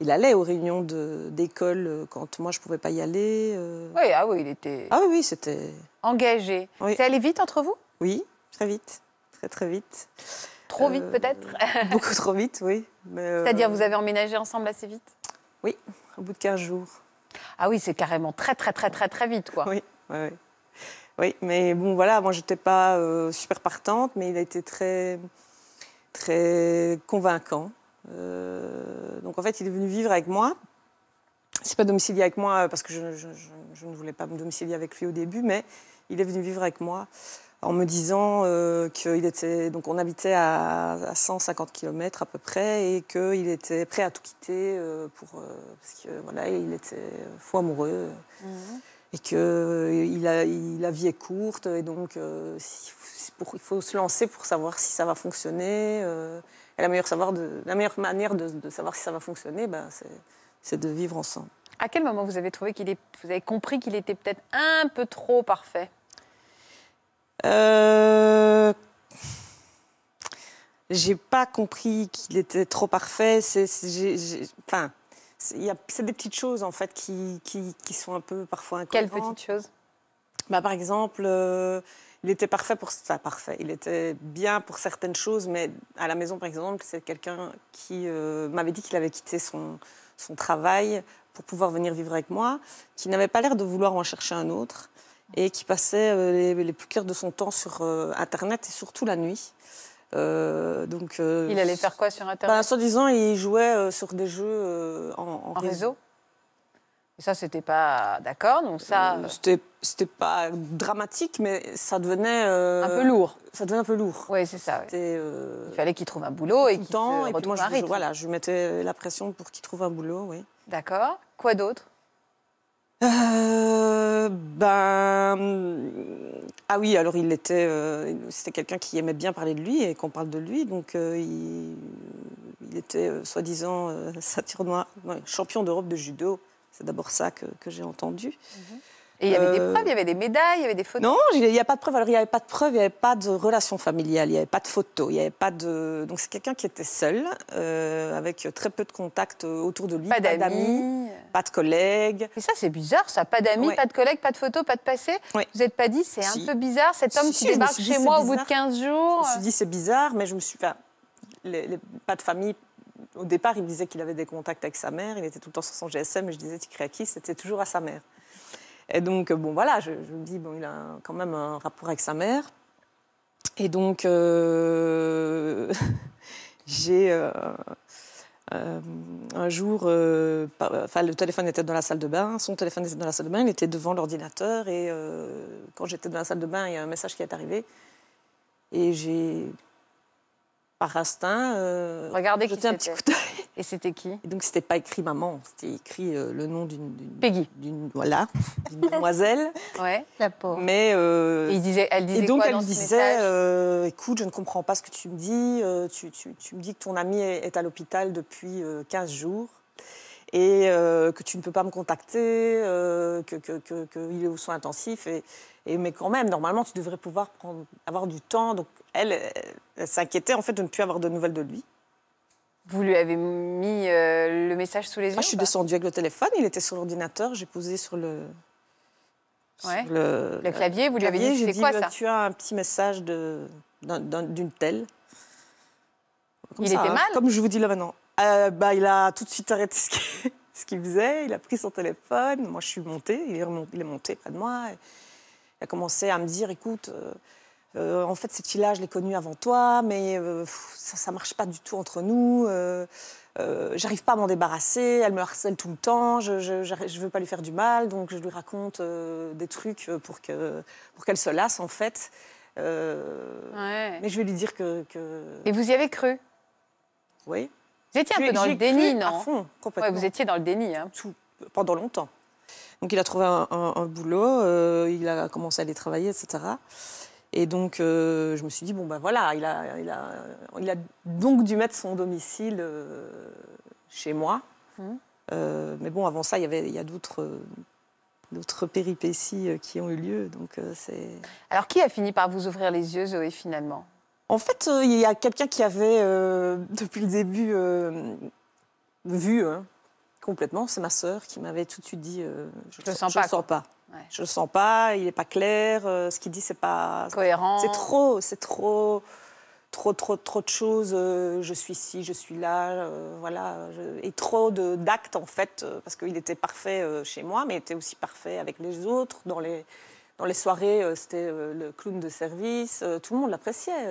Il allait aux réunions de- d'école quand moi je pouvais pas y aller. Oui, ah oui, il était Ah oui, oui, c'était. engagé. Oui. C'est allé vite entre vous? Oui, très vite, très très vite. Trop vite, Euh, peut-être Beaucoup trop vite, oui. euh, C'est-à-dire, vous avez emménagé ensemble assez vite Au bout de 15 jours. Ah oui, c'est carrément très, très, très, très, très vite, quoi. Oui, oui, oui. Oui, mais bon, voilà, moi, j'étais pas euh, super partante, mais il a été très, très convaincant. Euh, donc, en fait, il est venu vivre avec moi. C'est pas domicilié avec moi parce que je, je- je- je ne voulais pas me domicilier avec lui au début, mais il est venu vivre avec moi en me disant euh, qu'il était. Donc, on habitait à, à 150 km à peu près et qu'il était prêt à tout quitter euh, pour. euh, parce que, voilà, il était fou amoureux Mhm. et que euh, il a, il- la vie est courte et donc euh, si- pour- il faut se lancer pour savoir si ça va fonctionner. euh, et la meilleure, savoir de, la meilleure manière de, de savoir si ça va fonctionner, ben, c'est, de vivre ensemble. À quel moment vous avez trouvé qu'il vous avez compris qu'il était peut-être un peu trop parfait? Euh, j'ai pas compris qu'il était trop parfait. C'est, enfin, c'est, des petites choses en fait qui, qui, qui sont un peu parfois incohérentes. petite chose Bah, par exemple, euh, il était parfait pour enfin, parfait. Il était bien pour certaines choses, mais à la maison, par exemple, c'est quelqu'un qui euh, m'avait dit qu'il avait quitté son, son travail pour pouvoir venir vivre avec moi, qui n'avait pas l'air de vouloir en chercher un autre et qui passait euh, les, les plus clairs de son temps sur euh, Internet et surtout la nuit. Euh, donc, euh, Il allait faire quoi sur Internet bah, Soi-disant, il jouait euh, sur des jeux en, en En réseau Et ça, c'était pas d'accord, donc ça, C'était, pas dramatique, mais ça devenait un peu lourd. Ça devenait un peu lourd. Oui, c'est ça. ouais. Il fallait qu'il trouve un boulot et qu'il se Et puis moi, je, voilà, je lui mettais la pression pour qu'il trouve un boulot, oui. D'accord. Quoi d'autre? Euh, ben. Ah oui, alors il était. euh, c'était quelqu'un qui aimait bien parler de lui et qu'on parle de lui. Donc euh, il, il était soi-disant champion d'Europe de judo. C'est d'abord ça que, que j'ai entendu. Et il y avait des preuves, il y avait des médailles, il y avait des photos. Non, il n'y a pas de preuve. Alors, il n'y avait pas de preuve, il n'y avait pas de relation familiale, il n'y avait pas de photos, il n'y avait pas de. Donc, c'est quelqu'un qui était seul, euh, avec très peu de contacts autour de lui. Pas d'amis. Pas de collègues. Et ça, c'est bizarre, ça. Pas d'amis, Ouais. pas de collègues, pas de photos, pas de passé. Ouais. Vous n'êtes pas dit, c'est Si. un peu bizarre, cet homme Si, qui si, je débarque chez moi au bout de bizarre. 15 Je jours. me suis dit, c'est bizarre, mais je me suis. Enfin, les, les- pas de famille. Au départ, il me disait qu'il avait des contacts avec sa mère. Il était tout le temps sur son GSM. Et je disais, tu crées à qui? C'était toujours à sa mère. Et donc, euh, bon, voilà, je, je me dis, bon, il a quand même un rapport avec sa mère. Et donc, euh, j'ai. euh, euh, un jour, euh, enfin, le téléphone était dans la salle de bain, son téléphone était dans la salle de bain, il était devant l'ordinateur et euh, quand j'étais dans la salle de bain, il y a un message qui est arrivé et j'ai, par instinct, jeté un petit coup d'œil. Et c'était qui? Et donc, c'était pas écrit maman, c'était écrit euh, le nom d'une, d'une, Peggy. d'une- voilà, d'une demoiselle. Ouais. La pauvre. Mais euh, Et il disait, elle disait et donc quoi elle dans disait, euh, écoute, je ne comprends pas ce que tu me dis. euh, tu, tu- tu me dis que ton ami est, est à l'hôpital depuis euh, 15 jours et euh, que tu ne peux pas me contacter, euh, que, que, que- qu'il est aux soins intensifs. Et, et- mais quand même, normalement, tu devrais pouvoir prendre, avoir du temps. Donc elle, elle, elle s'inquiétait en fait de ne plus avoir de nouvelles de lui. Vous lui avez mis euh, le message sous les yeux Moi, je suis descendue avec le téléphone, il était sur l'ordinateur, j'ai posé sur le. sur Ouais. le, Le clavier, vous lui avez dit, j'ai c'est quoi euh, ça Tu as un petit message d'une telle. Comme Il ça, était hein, mal Comme je vous dis là maintenant. Euh, bah, il a tout de suite arrêté ce qu'il faisait. Il a pris son téléphone. Moi, je suis montée. Il est, remonté, il est monté près de moi. Et il a commencé à me dire écoute, euh, euh, en fait, cette fille-là, je l'ai connue avant toi, mais euh, ça ne marche pas du tout entre nous. Euh, euh, J'arrive pas à m'en débarrasser. Elle me harcèle tout le temps. Je je veux pas lui faire du mal, donc je lui raconte des trucs pour que pour qu'elle se lasse en fait. Ouais. Mais je vais lui dire que, que... Et vous y avez cru? Oui. Vous étiez un peu dans le déni, cru À non? fond, Ouais, complètement. vous étiez dans le déni. Hein. tout- pendant longtemps. Donc il a trouvé un, un- un boulot, il a commencé à aller travailler, etc. Et donc euh, je me suis dit, bon ben voilà, il a, il, a, il a donc dû mettre son domicile euh, chez moi. Mhm. Euh, mais bon, avant ça, il y, avait, il y a d'autres, d'autres péripéties qui ont eu lieu. Donc c'est... Alors, qui a fini par vous ouvrir les yeux, Zoé, finalement? En fait, il y a quelqu'un qui avait, depuis le début, vu hein, complètement. C'est ma sœur qui m'avait tout de suite dit Je le sens pas, le sens pas. Ouais. Je le sens pas, il n'est pas clair. euh, ce qu'il dit, c'est pas. Cohérent C'est trop, c'est trop. Trop, trop, trop de choses. euh, je suis ici, je suis là, euh, voilà. je- et trop de- d'actes, en fait, parce qu'il était parfait chez moi, mais il était aussi parfait avec les autres. Dans les, dans les soirées, c'était le clown de service. tout le monde l'appréciait.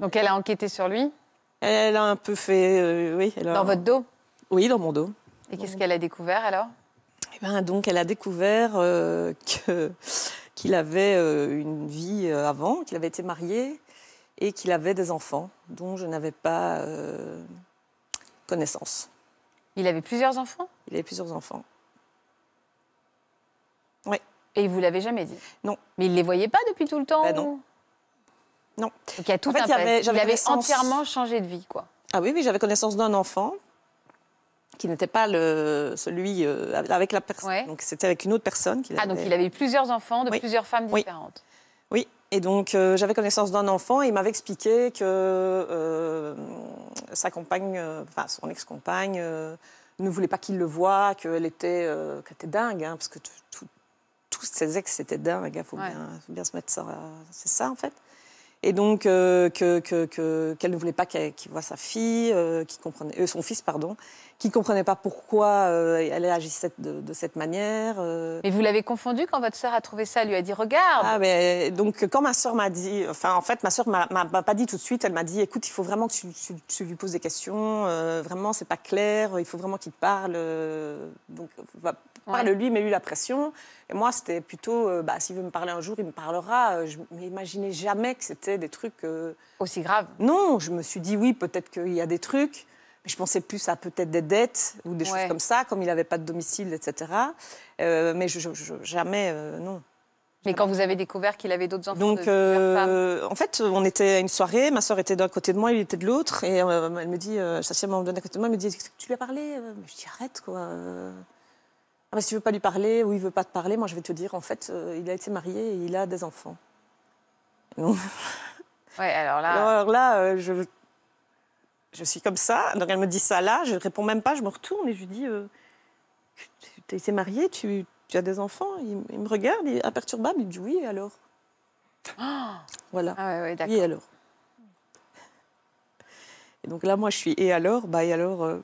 Donc, elle a enquêté sur lui, elle a un peu fait, oui. Elle a- dans votre dos? Oui, dans mon dos. Et qu'est-ce qu'elle a découvert, alors? Ben, donc, elle a découvert euh, que- qu'il avait euh, une vie euh, avant, qu'il avait été marié et qu'il avait des enfants dont je n'avais pas euh, connaissance. Il avait plusieurs enfants? Il avait plusieurs enfants. Et il vous l'avait jamais dit? Non. Mais il les voyait pas depuis tout le temps Ben non. Non. Donc, il y a tout En fait, un il y avait- passé. Il j'avais avait connaissance- entièrement changé de vie, quoi. Ah oui, oui, j'avais connaissance d'un enfant qui n'était pas le, celui euh, avec la personne. Ouais. Donc, c'était avec une autre personne. qu'il Ah, donc il avait eu plusieurs enfants de Oui. plusieurs femmes différentes. Oui, et donc euh, j'avais connaissance d'un enfant et il m'avait expliqué que euh, sa compagne, enfin son ex-compagne, ne voulait pas qu'il le voie, qu'elle était, qu'elle était dingue, hein, parce que tout- tout- tous ses ex étaient dingues, il faut, Ouais. bien, faut bien se mettre ça, c'est ça en fait. Et donc, euh, que- que- qu'elle ne voulait pas qu'elle- qu'il voit sa fille, euh, qui comprenait, euh, son fils, pardon, qui ne comprenait pas pourquoi elle agissait de, de cette manière. Mais vous l'avez confondu quand votre sœur a trouvé ça, elle lui a dit regarde. Ah, mais, donc, quand ma sœur m'a dit, enfin, en fait, ma sœur m'a pas dit tout de suite, elle m'a dit, écoute, il faut vraiment que tu, tu- tu lui poses des questions, euh, vraiment, c'est pas clair, il faut vraiment qu'il te parle. euh, donc, va, parle-lui, mets-lui la pression. Et moi, c'était plutôt, euh, bah, s'il veut me parler un jour, il me parlera. Euh, Je m'imaginais jamais que c'était des trucs. euh, Aussi grave. non, je me suis dit oui, peut-être qu'il y a des trucs, mais je pensais plus à peut-être des dettes ou des Ouais. choses comme ça, comme il n'avait pas de domicile, etc. Euh, mais je, je- je- jamais, non. Mais quand vous avez découvert qu'il avait d'autres enfants de Donc, femmes, en fait, on était à une soirée, ma soeur était d'un côté de moi, il était de l'autre, et euh, elle me dit, euh, Chassia m'a donné à côté de moi, elle me dit, est-ce que tu lui as parlé? Je dis, arrête, quoi. Ah, si tu veux pas lui parler ou il veut pas te parler, moi je vais te dire, en fait, euh, il a été marié et il a des enfants. Donc, ouais, alors là, alors là, euh, je, je suis comme ça. Donc elle me dit ça là, je réponds même pas, je me retourne et je lui dis euh, Tu es marié, tu, tu as des enfants? Il, il me regarde, il est imperturbable, il me dit Oui, et alors? Voilà. ah ouais, ouais, d'accord. Oui, et alors? Et donc là, moi, je suis Et alors? Bah, et alors euh,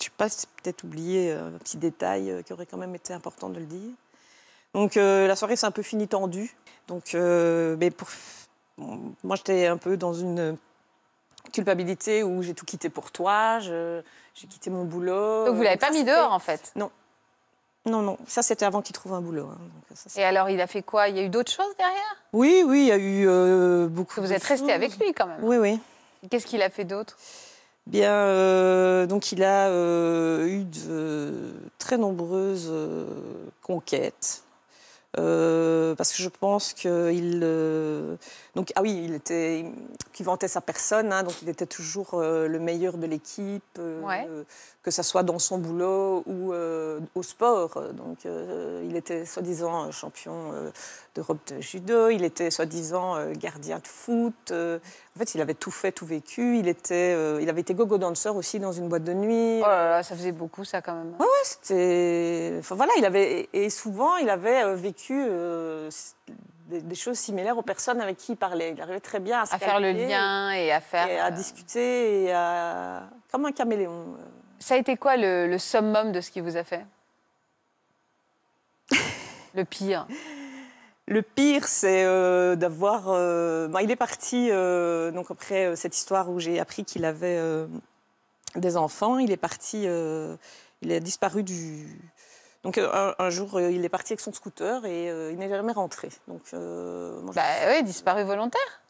Je sais pas, c'est peut-être oublié euh, un petit détail euh, qui aurait quand même été important de le dire. Donc euh, la soirée s'est un peu finie tendue. Donc, euh, mais pour... bon, moi, j'étais un peu dans une culpabilité où j'ai tout quitté pour toi, je- j'ai quitté mon boulot. Donc vous l'avez Donc pas ça, mis c'était- dehors en fait? Non, non, ça c'était avant qu'il trouve un boulot. hein. Donc, ça, c'est- Et alors il a fait quoi? Il y a eu d'autres choses derrière? Oui, oui, il y a eu euh, beaucoup. Vous de êtes resté avec lui quand même. Oui, oui. Qu'est-ce qu'il a fait d'autre? Bien, euh, donc il a euh, eu de très nombreuses euh, conquêtes. Euh, parce que je pense qu'il. Donc, ah oui, il était. Qui vantait sa personne, hein, donc il était toujours euh, le meilleur de l'équipe, euh, Ouais. que ce soit dans son boulot ou euh, au sport. Donc, il était soi-disant champion d'Europe de judo, il était soi-disant gardien de foot. en fait, il avait tout fait, tout vécu. Il, était, il avait été gogo dancer aussi dans une boîte de nuit. Oh là là, ça faisait beaucoup ça quand même. Ouais, c'était. Enfin voilà, il avait et souvent il avait vécu des, des choses similaires aux personnes avec qui il parlait. Il arrivait très bien à, se À faire le lien et à faire. et à euh, discuter et à comme un caméléon. Ça a été quoi le, le summum de ce qu'il vous a fait? Le pire. Le pire, c'est euh, d'avoir. euh, bon, il est parti euh, donc après euh, cette histoire où j'ai appris qu'il avait euh, des enfants. Il est parti. euh, il a disparu du. Donc euh, un, un jour, euh, il est parti avec son scooter et euh, il n'est jamais rentré. Donc euh, moi, je- Bah oui, disparu volontaire.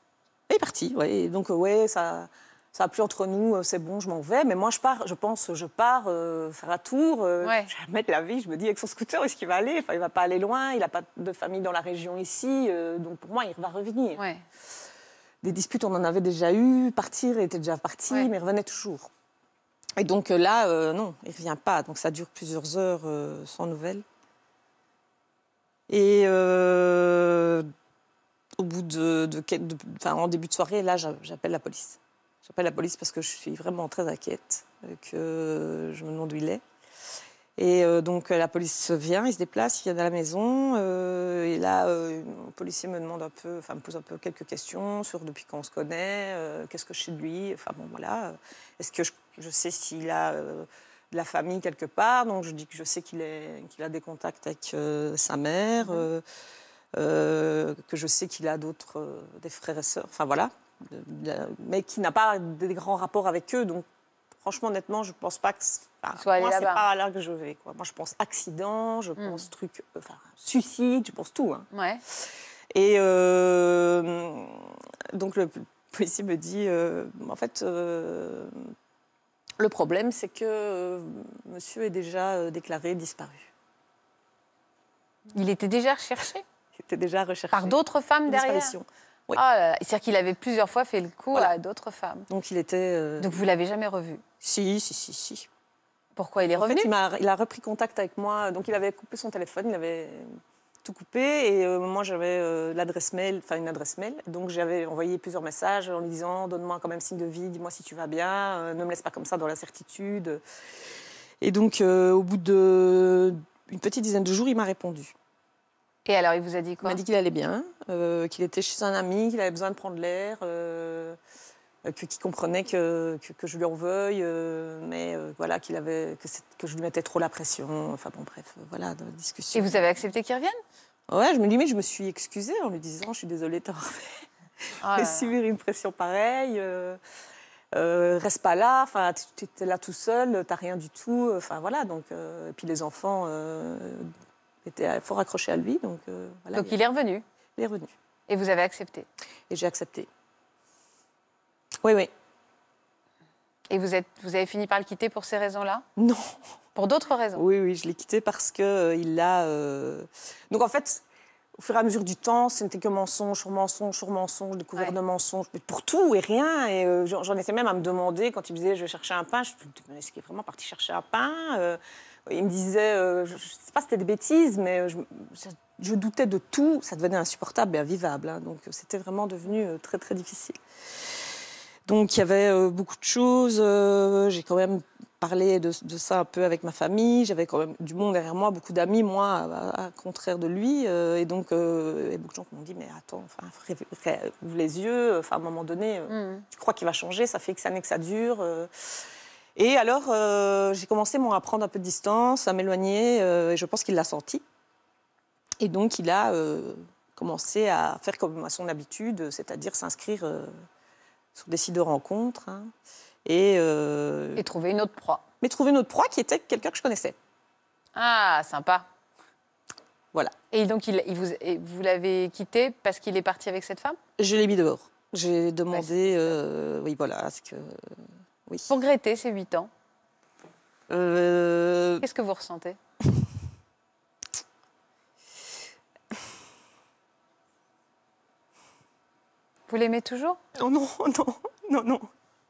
il est parti. Ouais. Et donc ouais, ça. Ça a plus entre nous, c'est bon, je m'en vais. Mais moi, je pars, je pense, je pars faire un tour. de la vie, je me dis, avec son scooter, où est-ce qu'il va aller? Enfin, il va pas aller loin, il n'a pas de famille dans la région ici. donc pour moi, il va revenir. Ouais. Des disputes, on en avait déjà eu. Partir, il était déjà parti, Ouais. mais il revenait toujours. Et donc euh, là, euh, non, il ne revient pas. Donc ça dure plusieurs heures euh, sans nouvelles. Et au bout de, en début de soirée, là, j'a- j'appelle la police. J'appelle la police parce que je suis vraiment très inquiète, que je me demande où il est. Et euh, donc la police vient, il se déplace, il vient à la maison. euh, et là, euh, le policier me demande un peu, enfin me pose un peu quelques questions sur depuis quand on se connaît, euh, qu'est-ce que je sais de lui. Enfin bon voilà, est-ce que je, je sais s'il a de la famille quelque part? Donc je dis que je sais qu'il a des contacts avec sa mère, euh, que je sais qu'il a d'autres, des frères et sœurs. Enfin voilà, mais qui n'a pas des grands rapports avec eux. Donc franchement, honnêtement, je pense pas que. enfin, moi, c'est pas là que je vais. Quoi. Moi, je pense accident, je pense truc, enfin suicide, je pense tout. hein. Ouais. Et euh, donc le policier me dit, euh, en fait, euh, le problème, c'est que euh, monsieur est déjà euh, déclaré disparu. Il était déjà recherché Il était déjà recherché. par d'autres femmes derrière. Oui. là. C'est-à-dire qu'il avait plusieurs fois fait le coup Voilà. à d'autres femmes. Donc il était. euh, Donc vous l'avez jamais revu? Si, si, si, si. Pourquoi il est En revenu? fait, il, a repris contact avec moi. Donc, il avait coupé son téléphone, il avait tout coupé. Et euh, moi, j'avais euh, l'adresse mail, enfin une adresse mail. Donc, j'avais envoyé plusieurs messages en lui disant Donne-moi quand même signe de vie, dis-moi si tu vas bien, euh, ne me laisse pas comme ça dans l'incertitude. Et donc, au bout de une petite dizaine de jours, il m'a répondu. Et alors, il vous a dit Il quoi m'a dit qu'il allait bien, euh, qu'il était chez un ami, qu'il avait besoin de prendre l'air, euh, que- qu'il comprenait que, que, que je lui en veuille, euh, mais euh, voilà, qu'il avait, que, je lui mettais trop la pression. Enfin bon, bref, voilà, discussion. Et vous avez accepté qu'il revienne? Ouais, je me limite, je me suis excusée en lui disant, je suis désolée t'avoir Ah subir une pression pareille. euh, reste pas là, enfin, tu étais là tout seul, t'as rien du tout. Enfin voilà, donc euh, et puis les enfants euh, étaient fort accrochés à lui, donc euh, voilà, Donc, il est revenu. il est revenu. Et vous avez accepté. Et j'ai accepté. Oui, oui. Et vous, êtes, vous avez fini par le quitter pour ces raisons-là? Non. Pour d'autres raisons? Oui, oui, je l'ai quitté parce que euh, il l'a. euh, Donc en fait, au fur et à mesure du temps, ce n'était que mensonge sur mensonge sur mensonge, découvert Ouais. de mensonges, pour tout et rien. Et euh, j'en étais même à me demander quand il me disait je vais chercher un pain, je me disais est-ce qu'il est vraiment parti chercher un pain Il me disait, euh, je ne sais pas si c'était des bêtises, mais je, je- je doutais de tout. Ça devenait insupportable et invivable. hein. donc euh, c'était vraiment devenu euh, très très difficile. Donc il y avait euh, beaucoup de choses. euh, J'ai quand même parlé de, de ça un peu avec ma famille. J'avais quand même du monde derrière moi, beaucoup d'amis, moi, à, à contraire de lui. euh, et donc euh, il y a beaucoup de gens qui m'ont dit mais attends, ouvre les yeux. Enfin à un moment donné, euh, Hmm. tu crois qu'il va changer Ça fait X années que ça dure. Et alors euh, j'ai commencé moi, à prendre un peu de distance, à m'éloigner. euh, et je pense qu'il l'a senti. Et donc il a euh, commencé à faire comme à son habitude, c'est-à-dire s'inscrire sur des sites de rencontres. hein. et, Et trouver une autre proie. mais trouver notre proie qui était quelqu'un que je connaissais. Ah, sympa. Voilà. Et donc, il, il vous, vous l'avez quitté parce qu'il est parti avec cette femme? Je l'ai mis dehors. J'ai demandé, euh, oui, voilà, à ce que, oui. Pour regretter ces huit ans, Euh, qu'est-ce que vous ressentez? Vous l'aimez toujours? Oh non, non, non, non.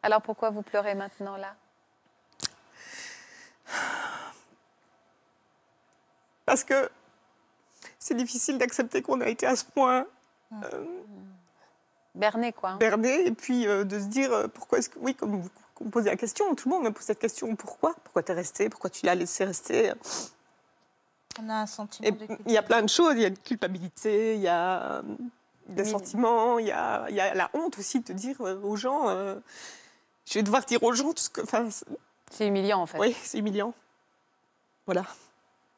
Alors pourquoi vous pleurez maintenant là? Parce que c'est difficile d'accepter qu'on a été à ce point euh, Berné, quoi. hein berné et puis euh, de se dire pourquoi est-ce que, oui, comme vous me posez la question, tout le monde me pose cette question, pourquoi? Pourquoi t'es resté Pourquoi tu l'as laissé rester? On a un sentiment Et de il y a plein de choses, il y a une culpabilité, il y a euh, des Mais- sentiments, il y a, il y a la honte aussi de te dire euh, aux gens, euh, je vais devoir dire aux gens tout ce que... Enfin, c'est- humiliant en fait. oui, c'est humiliant. Voilà.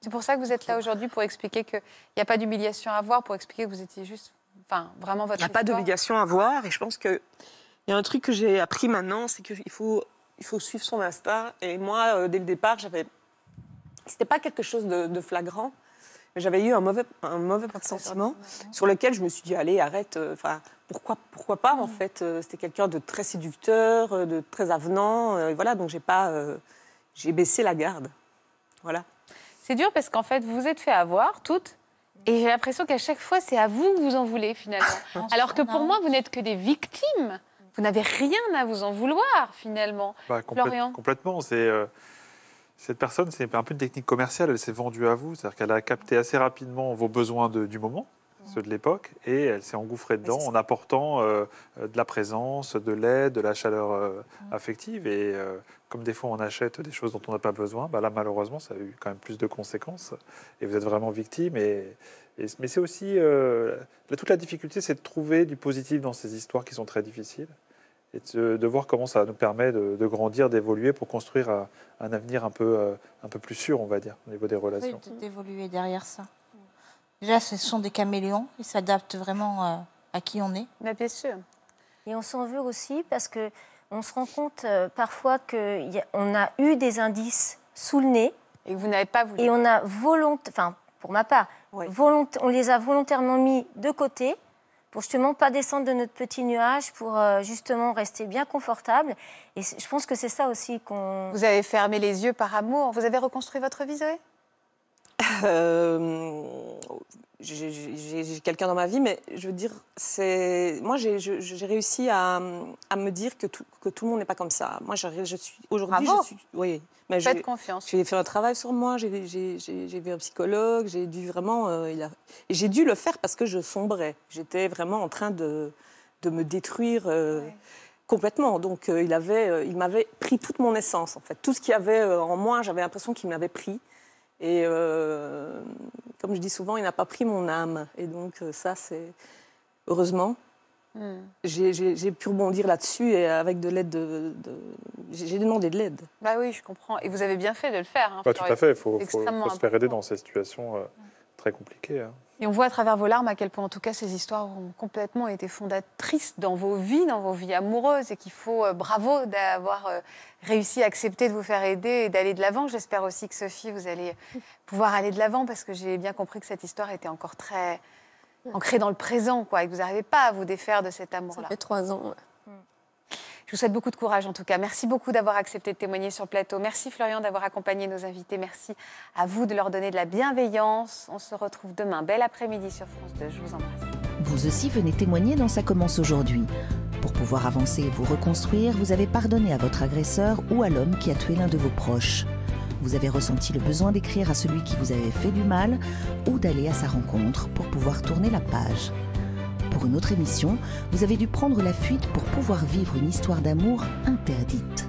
C'est pour ça que vous êtes là aujourd'hui pour expliquer qu'il n'y a pas d'humiliation à avoir, pour expliquer que vous étiez juste, enfin, vraiment votre Il n'y a pas d'obligation à voir et je pense qu'il y a un truc que j'ai appris maintenant, c'est qu'il faut, il faut suivre son instinct. Et moi, euh, dès le départ, j'avais... C'était pas quelque chose de, de flagrant, mais j'avais eu un mauvais, un mauvais pressentiment sur lequel je me suis dit, allez, arrête, euh, enfin, pourquoi, pourquoi pas, en fait euh, C'était quelqu'un de très séducteur, de très avenant, euh, voilà, donc j'ai pas... euh, j'ai baissé la garde. Voilà. C'est dur parce qu'en fait, vous vous êtes fait avoir toutes. Et j'ai l'impression qu'à chaque fois, c'est à vous que vous en voulez finalement. Alors que pour moi, vous n'êtes que des victimes. Vous n'avez rien à vous en vouloir finalement. Bah, complète- Florian Complètement. C'est euh, cette personne, c'est un peu une technique commerciale. Elle s'est vendue à vous, c'est-à-dire qu'elle a capté assez rapidement vos besoins de- du moment, ceux de l'époque, et elle s'est engouffrée dedans en apportant euh, euh, de la présence, de l'aide, de la chaleur euh, affective. Et euh, comme des fois on achète des choses dont on n'a pas besoin, bah là malheureusement ça a eu quand même plus de conséquences. Et vous êtes vraiment victime. Et, et- mais c'est aussi euh, là, toute la difficulté, c'est de trouver du positif dans ces histoires qui sont très difficiles et de, de voir comment ça nous permet de, de grandir, d'évoluer pour construire un, un avenir un peu, euh, un peu plus sûr, on va dire, au niveau des Oui, relations. d'évoluer derrière ça. Déjà, ce sont des caméléons, ils s'adaptent vraiment euh, à qui on est. Mais bien sûr. Et on s'en veut aussi parce que on se rend compte euh, parfois qu'on a eu des indices sous le nez Et que vous n'avez pas voulu. et on a volontairement, enfin pour ma part, Ouais. on les a volontairement mis de côté pour justement pas descendre de notre petit nuage, pour euh, justement rester bien confortable. Et je pense que c'est ça aussi qu'on. Vous avez fermé les yeux par amour. Vous avez reconstruit votre vie, Zoé Euh, j'ai quelqu'un dans ma vie, mais je veux dire, c'est moi j'ai réussi à, à me dire que tout, que tout le monde n'est pas comme ça. Moi, je, je suis aujourd'hui, je suis, oui, mais Faites confiance. j'ai fait un travail sur moi. J'ai vu un psychologue. J'ai dû vraiment, euh, j'ai dû le faire parce que je sombrais. J'étais vraiment en train de, de me détruire. euh, Ouais. Complètement. Donc, euh, il avait, euh, il m'avait pris toute mon essence, en fait. Tout ce qu'il y avait euh, en moi, j'avais l'impression qu'il me l'avait pris. Et euh, comme je dis souvent, il n'a pas pris mon âme. Et donc euh, ça, c'est heureusement. Hmm. J'ai- pu rebondir là-dessus et avec de l'aide de... de- J'ai demandé de l'aide. Bah oui, je comprends. Et vous avez bien fait de le faire. hein, tout à fait, il faut, faut- se faire aider dans ces situations euh, très compliquées. hein. Et on voit à travers vos larmes à quel point, en tout cas, ces histoires ont complètement été fondatrices dans vos vies, dans vos vies amoureuses, et qu'il faut euh, bravo d'avoir euh, réussi à accepter de vous faire aider et d'aller de l'avant. J'espère aussi que Sophie, vous allez pouvoir aller de l'avant, parce que j'ai bien compris que cette histoire était encore très ancrée dans le présent, quoi, et que vous n'arrivez pas à vous défaire de cet Ça amour-là. fait trois ans. ouais. Je vous souhaite beaucoup de courage en tout cas. Merci beaucoup d'avoir accepté de témoigner sur plateau. Merci Florian d'avoir accompagné nos invités. Merci à vous de leur donner de la bienveillance. On se retrouve demain. Bel après-midi sur France 2. Je vous embrasse. Vous aussi venez témoigner dans Ça commence aujourd'hui. Pour pouvoir avancer et vous reconstruire, vous avez pardonné à votre agresseur ou à l'homme qui a tué l'un de vos proches. Vous avez ressenti le besoin d'écrire à celui qui vous avait fait du mal ou d'aller à sa rencontre pour pouvoir tourner la page. Pour une autre émission, vous avez dû prendre la fuite pour pouvoir vivre une histoire d'amour interdite.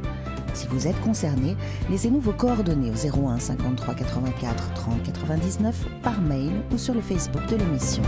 Si vous êtes concerné, laissez-nous vos coordonnées au 01 53 84 30 99 par mail ou sur le Facebook de l'émission.